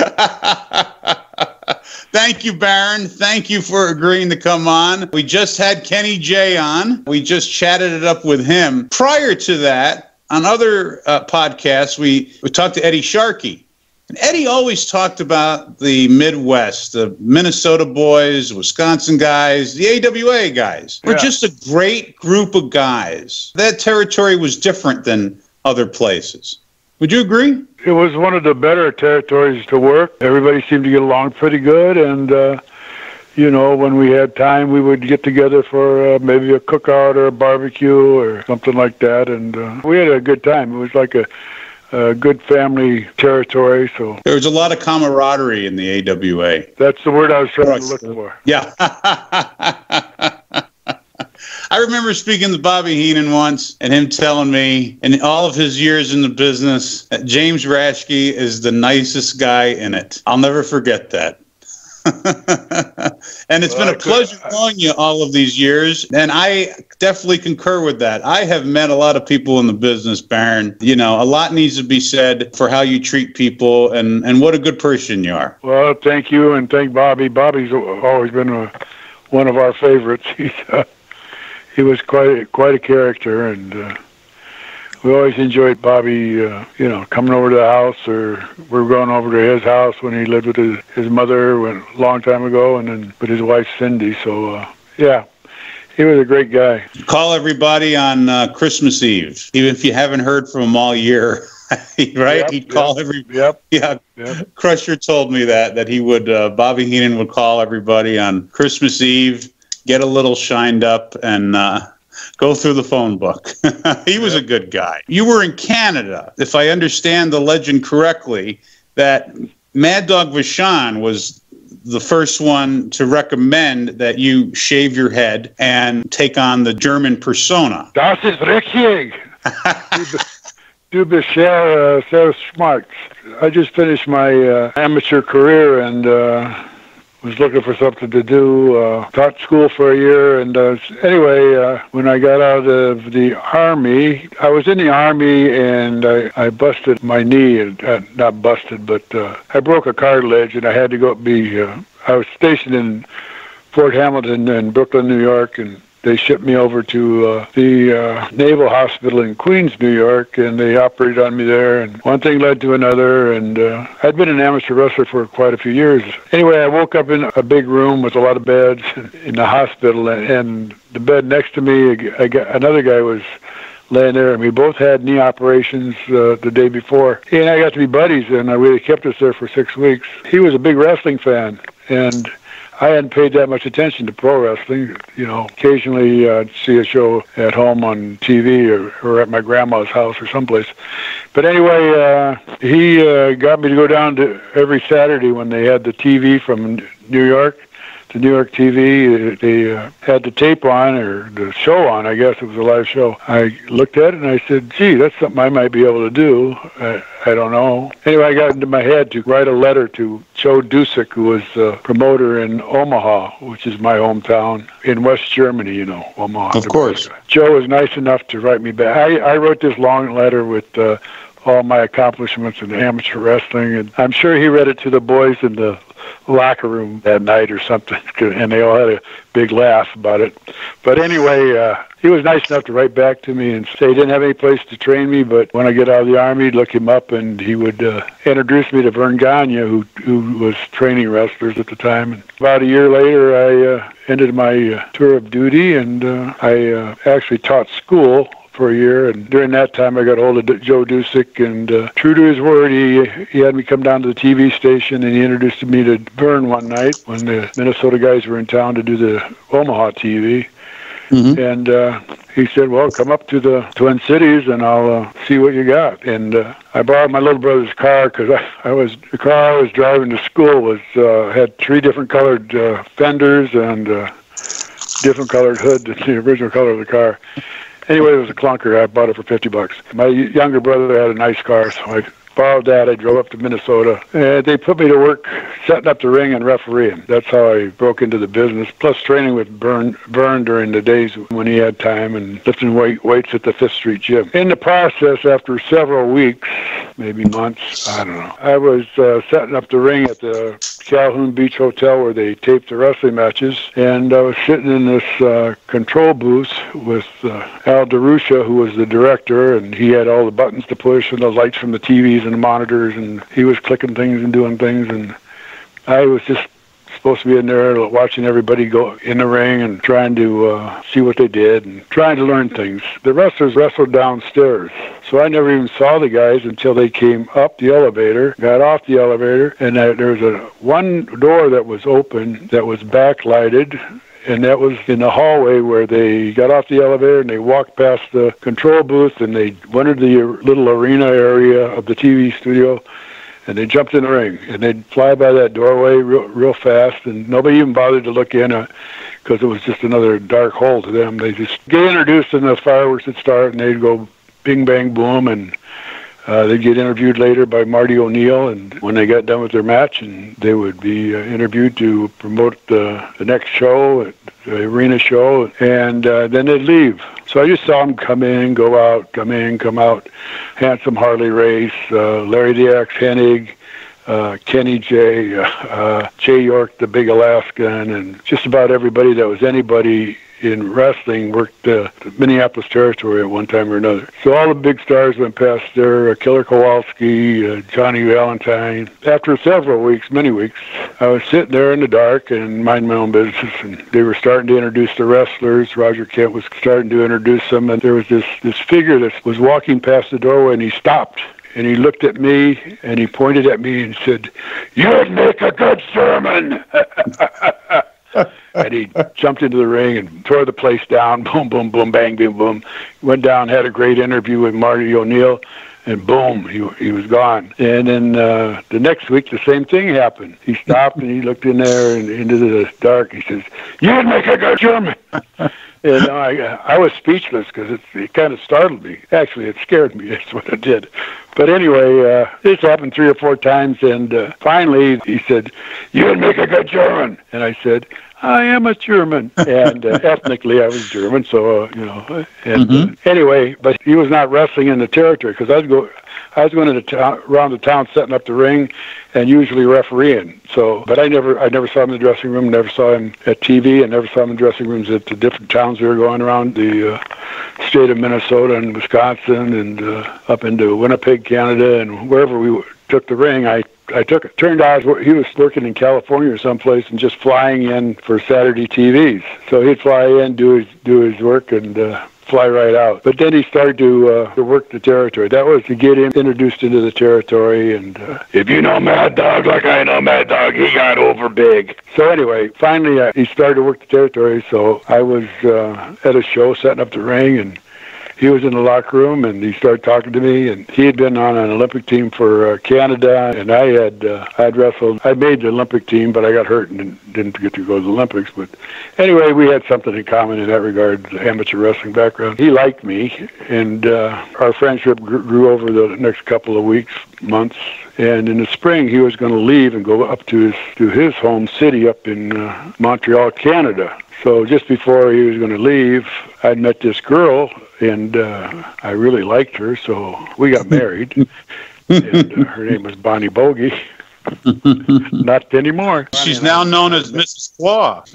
Thank you, Baron. Thank you for agreeing to come on. We just had Kenny Jay on. We just chatted it up with him. Prior to that, on other uh, podcasts, we, we talked to Eddie Sharkey. And Eddie always talked about the Midwest, the Minnesota boys, Wisconsin guys, the AWA guys. We're just a great group of guys. That territory was different than other places. Would you agree? It was one of the better territories to work. Everybody seemed to get along pretty good, and uh, you know, when we had time, we would get together for uh, maybe a cookout or a barbecue or something like that, and uh, we had a good time. It was like a, a good family territory. So There was a lot of camaraderie in the AWA. that's the word I was trying to look for. Yeah. I remember speaking to Bobby Heenan once and him telling me, in all of his years in the business, that James Raschke is the nicest guy in it. I'll never forget that. And it's Well, been a pleasure knowing you all of these years. And I definitely concur with that. I have met a lot of people in the business, Baron. You know, a lot needs to be said for how you treat people and, and what a good person you are. Well, thank you, and thank Bobby. Bobby's always been a, one of our favorites. He's uh, he was quite a, quite a character, and uh, we always enjoyed Bobby. Uh, you know, coming over to the house, or we were going over to his house when he lived with his, his mother when, a long time ago, and then with his wife Cindy. So, uh, yeah, he was a great guy. Call everybody on uh, Christmas Eve, even if you haven't heard from him all year. right? Yep, He'd call every Yep. yeah. Yep. Crusher told me that that he would uh, Bobby Heenan would call everybody on Christmas Eve, get a little shined up, and uh, go through the phone book. he was a good guy. You were in Canada, if I understand the legend correctly, that Mad Dog Vachon was the first one to recommend that you shave your head and take on the German persona. Das ist richtig. Du- bist sehr, uh, sehr smart. I just finished my uh, amateur career and uh, was looking for something to do. Uh, taught school for a year, and uh, anyway, uh, when I got out of the army, I was in the army and I, I busted my knee. Uh, not busted, but uh, I broke a cartilage, and I had to go be. Uh, I was stationed in Fort Hamilton in Brooklyn, New York, and they shipped me over to uh, the uh, Naval Hospital in Queens, New York, and they operated on me there. And one thing led to another, and uh, I'd been an amateur wrestler for quite a few years. Anyway, I woke up in a big room with a lot of beds in the hospital, and, and the bed next to me, a, guy- another guy was laying there, and we both had knee operations uh, the day before. He and I got to be buddies, and I really kept us there for six weeks. He was a big wrestling fan, and I hadn't paid that much attention to pro wrestling. You know, occasionally uh, I'd see a show at home on TV or, or at my grandma's house or someplace. But anyway, uh, he uh, got me to go down to every Saturday when they had the TV from New York. The New York TV, they uh, had the tape on or the show on. I guess it was a live show. I looked at it and I said, "Gee, that's something I might be able to do." I, I don't know. Anyway, I got into my head to write a letter to Joe Dusek, who was the promoter in Omaha, which is my hometown in West Germany. You know, Omaha. Of course. Joe was nice enough to write me back. I, I wrote this long letter with uh, all my accomplishments in amateur wrestling, and I'm sure he read it to the boys in the locker room that night or something, and they all had a big laugh about it. But anyway, uh, he was nice enough to write back to me and say he didn't have any place to train me, but when I get out of the army, look him up, and he would uh, introduce me to Verne Gagne, who who was training wrestlers at the time. And about a year later, I uh, ended my uh, tour of duty, and uh, I uh, actually taught school for a year, and during that time, I got hold of D- Joe Dusek, and uh, true to his word, he he had me come down to the TV station, and he introduced me to Verne one night when the Minnesota guys were in town to do the Omaha TV, and uh, he said, "Well, come up to the Twin Cities, and I'll uh, see what you got." And uh, I borrowed my little brother's car because I, I was the car I was driving to school was uh, had three different colored uh, fenders and uh, different colored hood the original color of the car. Anyway, it was a clunker. I bought it for fifty bucks. My younger brother had a nice car, so I borrowed that. I drove up to Minnesota, and they put me to work setting up the ring and refereeing. That's how I broke into the business. Plus training with Burn, Verne during the days when he had time, and lifting weight, weights at the Fifth Street Gym. In the process, after several weeks, maybe months, I don't know, I was uh, setting up the ring at the Calhoun Beach Hotel where they taped the wrestling matches, and I was sitting in this uh, control booth with uh, Al DeRusha, who was the director, and he had all the buttons to push and the lights from the TVs and the monitors, and he was clicking things and doing things, and I was just supposed to be in there watching everybody go in the ring and trying to uh, see what they did and trying to learn things. The wrestlers wrestled downstairs, so I never even saw the guys until they came up the elevator, got off the elevator, and there was a one door that was open that was backlighted. And that was in the hallway where they got off the elevator and they walked past the control booth and they went into the little arena area of the TV studio and they jumped in the ring. And they'd fly by that doorway real, real fast and nobody even bothered to look in uh, because it was just another dark hole to them. They just get introduced and the fireworks would start and they'd go bing bang boom and uh, they'd get interviewed later by Marty O'Neill, and when they got done with their match, and they would be uh, interviewed to promote the, the next show, the arena show, and uh, then they'd leave. So I just saw them come in, go out, come in, come out. Handsome Harley Race, uh, Larry the Axe Hennig, uh, Kenny Jay, uh, uh, Jay York, the big Alaskan, and just about everybody that was anybody in wrestling worked the Minneapolis territory at one time or another. So all the big stars went past there, uh, Killer Kowalski, uh, Johnny Valentine. After several weeks, many weeks, I was sitting there in the dark and minding my own business, and they were starting to introduce the wrestlers. Roger Kent was starting to introduce them, and there was this, this figure that was walking past the doorway, and he stopped and he looked at me and he pointed at me and said, "You'd make a good German." and he jumped into the ring and tore the place down. Boom, boom, boom, bang, boom, boom. Went down, had a great interview with Marty O'Neill, and boom, he he was gone. And then uh, the next week, the same thing happened. He stopped and he looked in there and into the dark. He says, "You'd make a good German." and I I was speechless because it, it kind of startled me. Actually, it scared me. That's what it did. But anyway, uh, this happened three or four times, and uh, finally he said, "You would make a good German." And I said, "I am a German," and uh, ethnically I was German, so uh, you know. And Mhm. uh, anyway, but he was not wrestling in the territory because I was go. I was going to town, around the town, setting up the ring, and usually refereeing. So, but I never, I never saw him in the dressing room. Never saw him at TV, and never saw him in dressing rooms at the different towns we were going around the uh, state of Minnesota and Wisconsin, and uh, up into Winnipeg, Canada, and wherever we took the ring. I I took it. Turned out he was working in California or someplace and just flying in for Saturday TVs. So he'd fly in, do his do his work, and uh, fly right out. But then he started to uh, to work the territory. That was to get him introduced into the territory. And uh, if you know Mad Dog like I know Mad Dog, he got over big. So anyway, finally uh, he started to work the territory. So I was uh, at a show setting up the ring and he was in the locker room and he started talking to me and he had been on an Olympic team for uh, Canada and I had uh, I'd wrestled I made the Olympic team but I got hurt and didn't, get to go to the Olympics but anyway we had something in common in that regard the amateur wrestling background. He liked me and uh, our friendship grew, over the next couple of weeks months and in the spring he was going to leave and go up to his to his home city up in uh, Montreal Canada. So just before he was going to leave, I'd met this girl, and uh, I really liked her, so we got married. and uh, her name was Bonnie Bogey. Not anymore. She's now known as Mrs. Claw.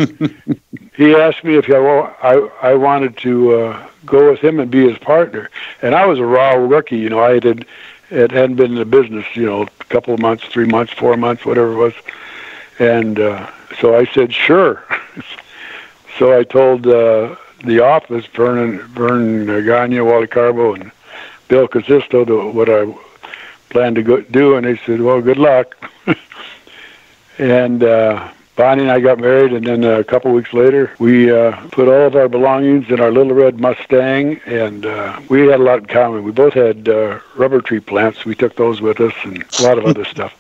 He asked me if I, I, I wanted to uh, go with him and be his partner, and I was a raw rookie. You know, I did it hadn't been in the business, you know, a couple of months, three months, four months, whatever it was, and uh, so I said sure. so I told uh, the office, Vernon, Vernon Gagne, Wally Karbo, and Bill Casisto, to what I planned to go do, and they said, "Well, good luck." and uh, Bonnie and I got married, and then a couple weeks later, we uh, put all of our belongings in our little red Mustang, and uh, we had a lot in common. We both had uh, rubber tree plants. We took those with us, and a lot of other stuff.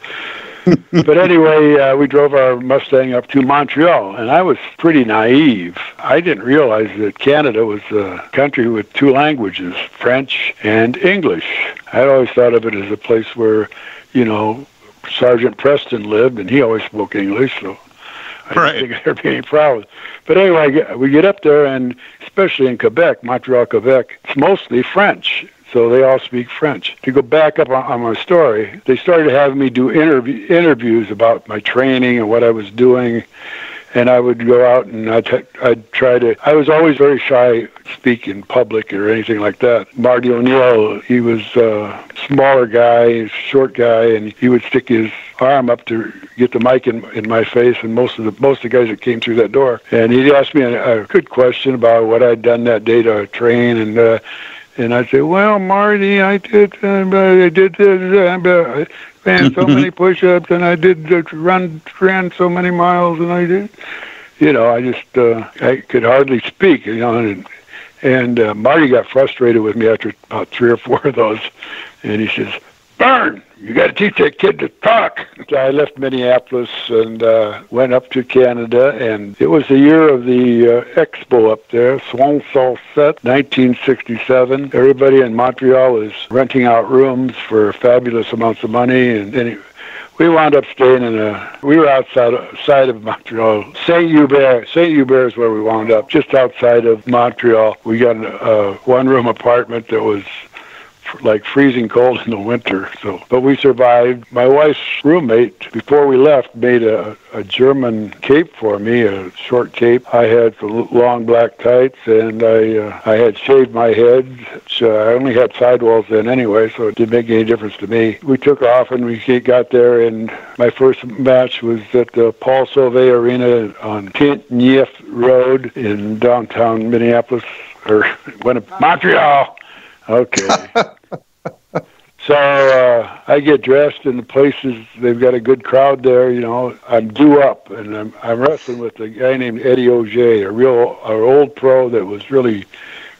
but anyway, uh, we drove our Mustang up to Montreal, and I was pretty naive. I didn't realize that Canada was a country with two languages, French and English. I'd always thought of it as a place where, you know, Sergeant Preston lived, and he always spoke English, so I Right. didn't think there'd be any problems. But anyway, we get up there, and especially in Quebec, Montreal, Quebec, it's mostly French. So they all speak French. To go back up on, my story, they started having me do interview, interviews about my training and what I was doing. And I would go out and I'd, I'd try to. I was always very shy speak in public or anything like that. Marty O'Neill, he was a smaller guy, short guy, and he would stick his arm up to get the mic in in my face. And most of the most of the guys that came through that door, and he'd ask me a, a good question about what I'd done that day to train, and uh, and I'd say, "Well, Marty, I did, uh, I did this, uh, I ran so many push-ups, and I did uh, run, ran so many miles, and I did." You know, I just uh, I could hardly speak. You know, and and uh, Marty got frustrated with me after about three or four of those, and he says, "Verne, you got to teach that kid to talk." I left Minneapolis and uh, went up to Canada, and it was the year of the uh, expo up there, Swan Set, 1967. Everybody in Montreal was renting out rooms for fabulous amounts of money, and, and we wound up staying in a. We were outside outside of Montreal. Saint Hubert. Saint Hubert is where we wound up, just outside of Montreal. We got a, a one room apartment that was like freezing cold in the winter. So, but we survived. My wife's roommate, before we left, made a, a German cape for me, a short cape. I had long black tights, and I uh, I had shaved my head. So I only had sidewalls then anyway, so it didn't make any difference to me. We took off and we got there, and my first match was at the Paul Sauvé Arena on Tintneuf Road in downtown Minneapolis or Montreal. Okay. so uh, I get dressed in the places they've got a good crowd there. You know, I'm due up, and I'm I'm wrestling with a guy named Eddie Auger, a real a old pro that was really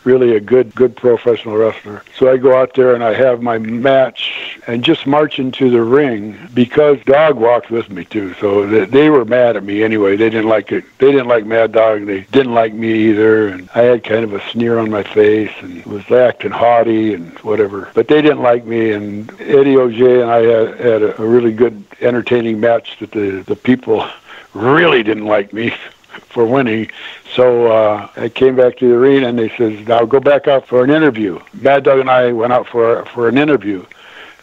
really a good good professional wrestler. So I go out there and I have my match and just march into the ring because Dog walked with me too. So they were mad at me anyway. They didn't like it. They didn't like Mad Dog. They didn't like me either. And I had kind of a sneer on my face and was acting haughty and whatever. But they didn't like me. And Eddie Auger and I had, had a, a really good entertaining match that the the people really didn't like me for winning. So uh, I came back to the arena and they says, "Now go back out for an interview." Mad Dog and I went out for for an interview,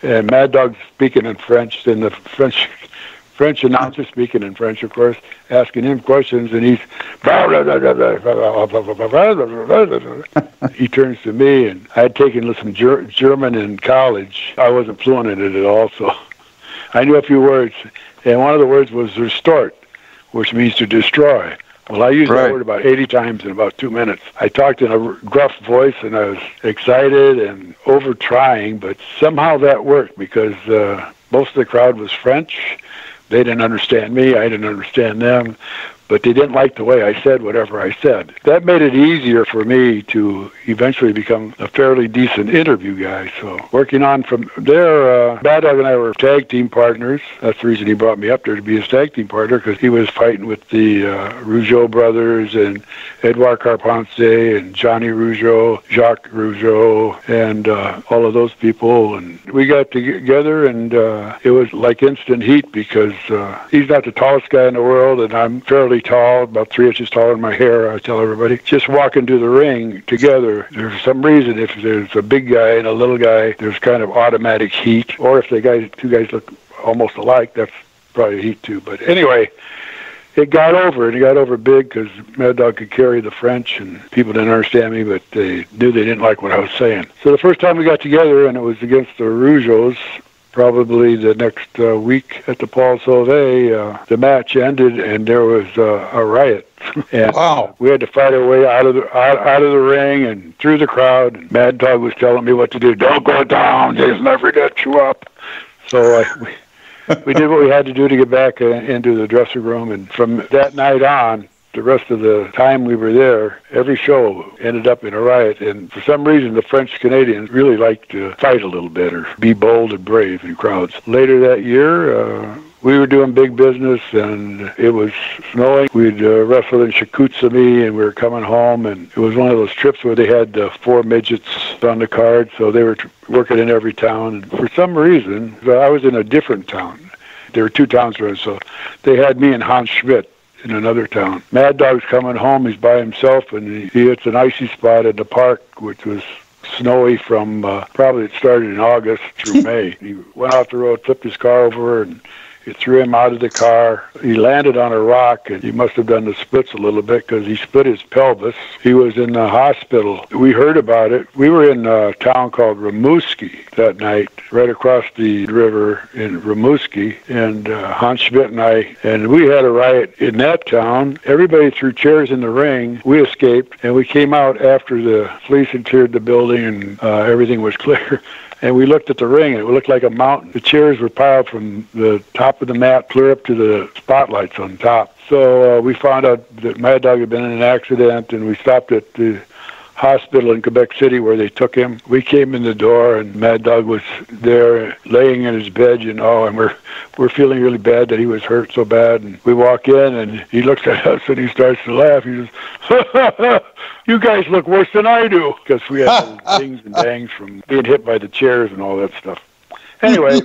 and Mad Dog speaking in French, and the French French announcer speaking in French, of course, asking him questions, and he's he turns to me, and I had taken some ger- German in college. I wasn't fluent in it at all, so I knew a few words, and one of the words was "restort," which means to destroy. Well, I used right. that word about 80 times in about two minutes. I talked in a gruff voice and I was excited and over trying, but somehow that worked because uh, most of the crowd was French. They didn't understand me. I didn't understand them but they didn't like the way I said whatever I said. That made it easier for me to eventually become a fairly decent interview guy. So working on from there, uh, Mad Dog and I were tag team partners. That's the reason he brought me up there to be his tag team partner because he was fighting with the uh, Rougeau brothers and Edouard Carpentier and Johnny Rougeau, Jacques Rougeau, and uh, all of those people. And we got together, and uh, it was like instant heat because uh, he's not the tallest guy in the world, and I'm fairly really tall, about three inches taller than my hair. I tell everybody, just walking to the ring together. There's some reason if there's a big guy and a little guy, there's kind of automatic heat. Or if the guys, two guys look almost alike, that's probably heat too. But anyway, it got over, and it got over big because Mad Dog could carry the French, and people didn't understand me, but they knew they didn't like what I was saying. So the first time we got together, and it was against the Rougeaus, probably the next uh, week at the Paul Sauvé, uh, the match ended and there was uh, a riot. and wow. we had to fight our way out of the out, out of the ring and through the crowd. And Mad Dog was telling me what to do. Don't go down. Jason never get you up. So I, we, we did what we had to do to get back uh, into the dressing room. And from that night on, the rest of the time we were there, every show ended up in a riot. And for some reason, the French Canadians really liked to fight a little bit or be bold and brave in crowds. Later that year, uh, we were doing big business and it was snowing. We'd uh, wrestled in Chicoutimi and we were coming home and it was one of those trips where they had uh, four midgets on the card, so they were working in every town. And for some reason, I was in a different town. There were two towns so they had me and Hans Schmidt in another town. Mad Dog's coming home. He's by himself, and he, he hits an icy spot in the park, which was snowy from uh, probably it started in August through May. He went off the road, flipped his car over, and it threw him out of the car. He landed on a rock, and he must have done the splits a little bit because he split his pelvis. He was in the hospital. We heard about it. We were in a town called Rimouski that night, right across the river in Rimouski, and uh, Hans Schmidt and I, and we had a riot in that town. Everybody threw chairs in the ring. We escaped, and we came out after the police had cleared the building and uh, everything was clear and we looked at the ring, and it looked like a mountain. The chairs were piled from the top of the mat clear up to the spotlights on top. So uh, we found out that Mad Dog had been in an accident, and we stopped at the hospital in Quebec City where they took him. We came in the door and Mad Dog was there laying in his bed, you know, and we're we're feeling really bad that he was hurt so bad. And we walk in and he looks at us and he starts to laugh. He says, "You guys look worse than I do," because we had things and bangs from being hit by the chairs and all that stuff anyway,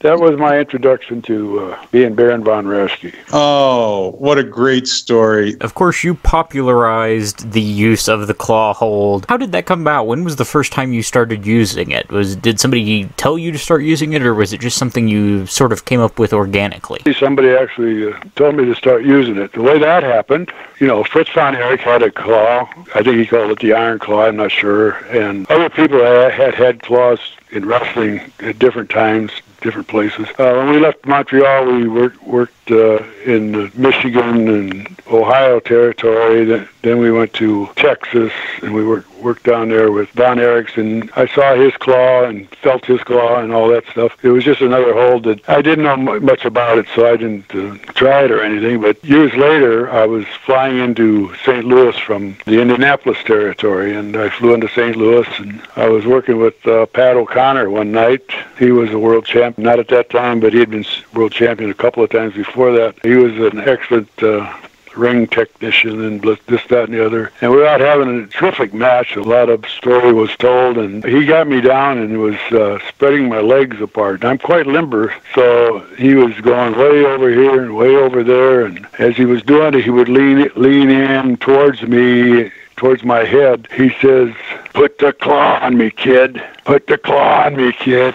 that was my introduction to uh, being Baron von Raschke. Oh, what a great story. Of course, you popularized the use of the claw hold. How did that come about? When was the first time you started using it? Was Did somebody tell you to start using it, or was it just something you sort of came up with organically? Somebody actually uh, told me to start using it. The way that happened, you know, Fritz von Erich had a claw. I think he called it the Iron Claw, I'm not sure. And other people had had claws in wrestling at different times, different places. Uh, when we left Montreal, we worked worked uh, in Michigan and Ohio territory. Then, then we went to Texas, and we worked worked down there with Von Erichs, and I saw his claw and felt his claw and all that stuff. It was just another hold that I didn't know much about it, so I didn't uh, try it or anything. But years later, I was flying into St. Louis from the Indianapolis territory, and I flew into St. Louis, and I was working with uh, Pat O'Connor one night. He was a world champion, not at that time, but he had been world champion a couple of times before that. He was an excellent uh, ring technician and this, that, and the other. And we were out having a terrific match. A lot of story was told, and he got me down and was uh, spreading my legs apart. And I'm quite limber, so he was going way over here and way over there. And as he was doing it, he would lean lean in towards me towards my head. He says, "Put the claw on me, kid. Put the claw on me, kid."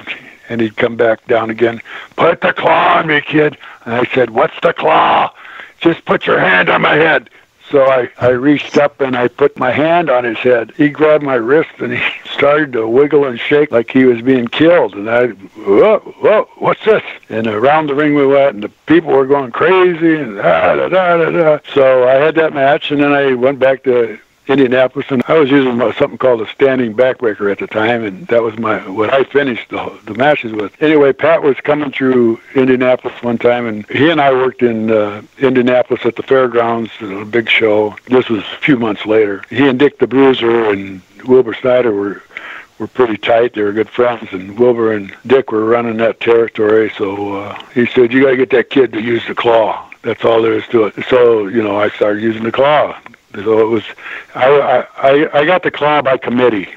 And he'd come back down again. Put the claw on me, kid. And I said, "What's the claw?" Just put your hand on my head. So I, I reached up and I put my hand on his head. He grabbed my wrist and he started to wiggle and shake like he was being killed. And I, whoa, whoa, what's this? And around the ring we went and the people were going crazy and da, da, da, da, da. So I had that match and then I went back to Indianapolis, and I was using something called a standing backbreaker at the time, and that was my what I finished the, the matches with. Anyway, Pat was coming through Indianapolis one time, and he and I worked in uh, Indianapolis at the fairgrounds, a big show. This was a few months later. He and Dick the Bruiser and Wilbur Snyder were were pretty tight. They were good friends, and Wilbur and Dick were running that territory. So uh, he said, "You got to get that kid to use the claw." That's all there is to it. So you know, I started using the claw. So it was, I, I, I got the claw by committee.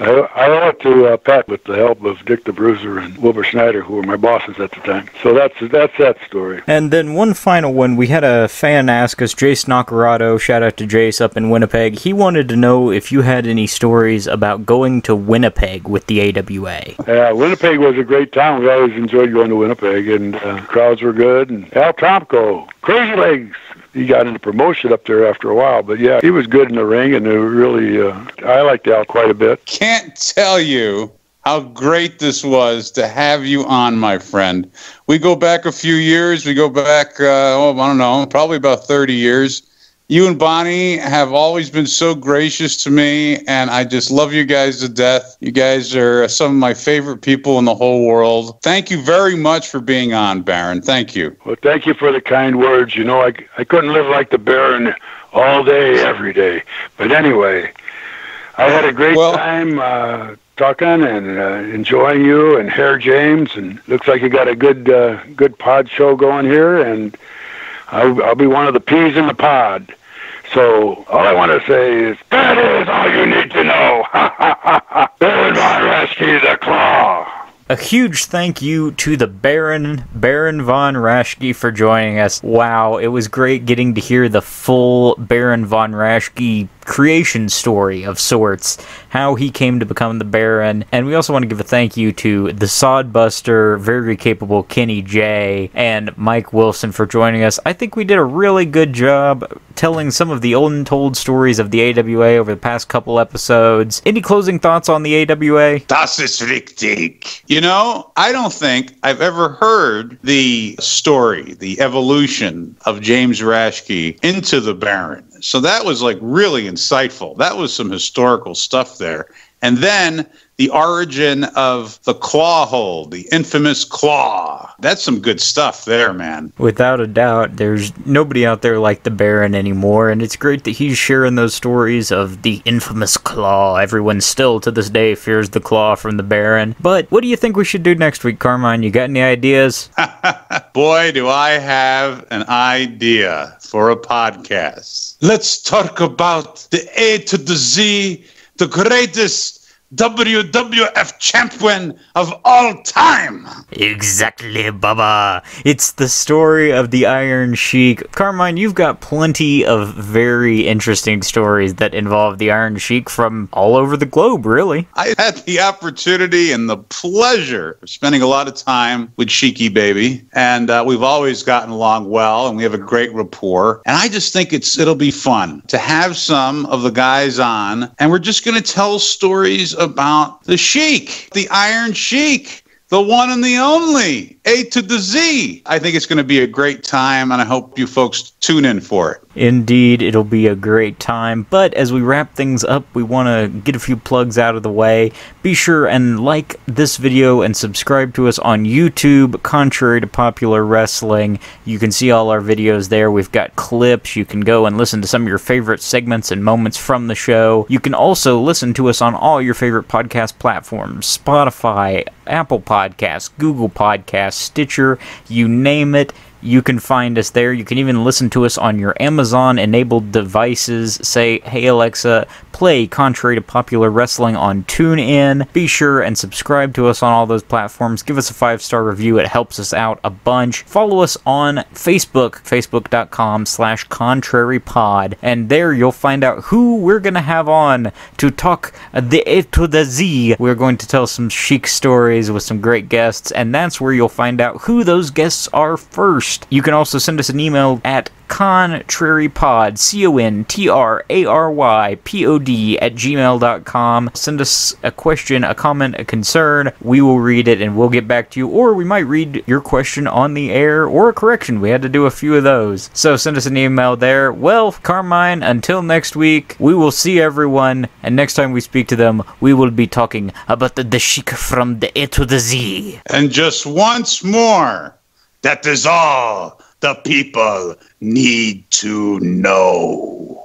I, I owe it to uh, Pat with the help of Dick the Bruiser and Wilbur Snyder, who were my bosses at the time. So that's that's that story. And then one final one. We had a fan ask us, Jace Nacarado, shout out to Jace up in Winnipeg. He wanted to know if you had any stories about going to Winnipeg with the AWA. Yeah, Winnipeg was a great town. We always enjoyed going to Winnipeg, and uh, crowds were good. And Al Tomko, Crazy Legs, he got into promotion up there after a while. But yeah, he was good in the ring, and really, uh, I liked Al quite a bit. Can't tell you how great this was to have you on, my friend. We go back a few years. We go back, uh, oh, I don't know, probably about 30 years you and Bonnie have always been so gracious to me, and I just love you guys to death. You guys are some of my favorite people in the whole world. Thank you very much for being on, Baron. Thank you. Well, thank you for the kind words. You know, I, I couldn't live like the Baron all day, every day. But anyway, I had a great well, time. Uh, talking and uh, enjoying you and Herr James, and looks like you got a good uh, good pod show going here, and I'll, I'll be one of the peas in the pod. So all I want to say is that is all you need to know. Baron von Raschke the Claw. A huge thank you to the Baron, Baron von Raschke, for joining us. Wow, it was great getting to hear the full Baron von Raschke creation story of sorts, how he came to become the Baron. And we also want to give a thank you to the Sodbuster, very capable Kenny Jay, and Mike Wilson for joining us. I think we did a really good job telling some of the untold stories of the AWA over the past couple episodes. Any closing thoughts on the AWA? Das ist richtig. You know, I don't think I've ever heard the story, the evolution of James Raschke into the Baron. So that was like really insightful. That was some historical stuff there. And then the origin of the claw hold, the infamous claw. That's some good stuff there, man. Without a doubt, there's nobody out there like the Baron anymore, and it's great that he's sharing those stories of the infamous claw. Everyone still to this day fears the claw from the Baron. But what do you think we should do next week, Carmine? You got any ideas? Boy, do I have an idea for a podcast. Let's talk about the A to the Z, the greatest WWF champion of all time. Exactly, Baba. It's the story of the Iron Sheik. Carmine, you've got plenty of very interesting stories that involve the Iron Sheik from all over the globe, really. I had the opportunity and the pleasure of spending a lot of time with Sheiky Baby, and uh, we've always gotten along well, and we have a great rapport. And I just think it's it'll be fun to have some of the guys on, and we're just going to tell stories about the Sheik, the Iron Sheik, the one and the only, A to the Z. I think it's going to be a great time, and I hope you folks tune in for it. Indeed, it'll be a great time. But as we wrap things up, we want to get a few plugs out of the way. Be sure and like this video and subscribe to us on YouTube, Contrary to Popular Wrestling. You can see all our videos there. We've got clips. You can go and listen to some of your favorite segments and moments from the show. You can also listen to us on all your favorite podcast platforms Spotify, Apple Podcasts, Google Podcasts, Stitcher, you name it you can find us there. You can even listen to us on your Amazon enabled devices. Say, hey Alexa, play Contrary to Popular Wrestling on TuneIn. Be sure and subscribe to us on all those platforms. Give us a five star review, it helps us out a bunch. Follow us on Facebook, facebook.com slash contrarypod. And there you'll find out who we're going to have on to talk the A to the Z. We're going to tell some Sheik stories with some great guests, and that's where you'll find out who those guests are first. You can also send us an email at contrarypod, C O N T R A R Y P O D, at gmail.com. Send us a question, a comment, a concern. We will read it and we'll get back to you, or we might read your question on the air or a correction. We had to do a few of those. So send us an email there. Well, Carmine, until next week, we will see everyone, and next time we speak to them, we will be talking about the, the Sheik from the A to the Z. And just once more, that is all the people need to know.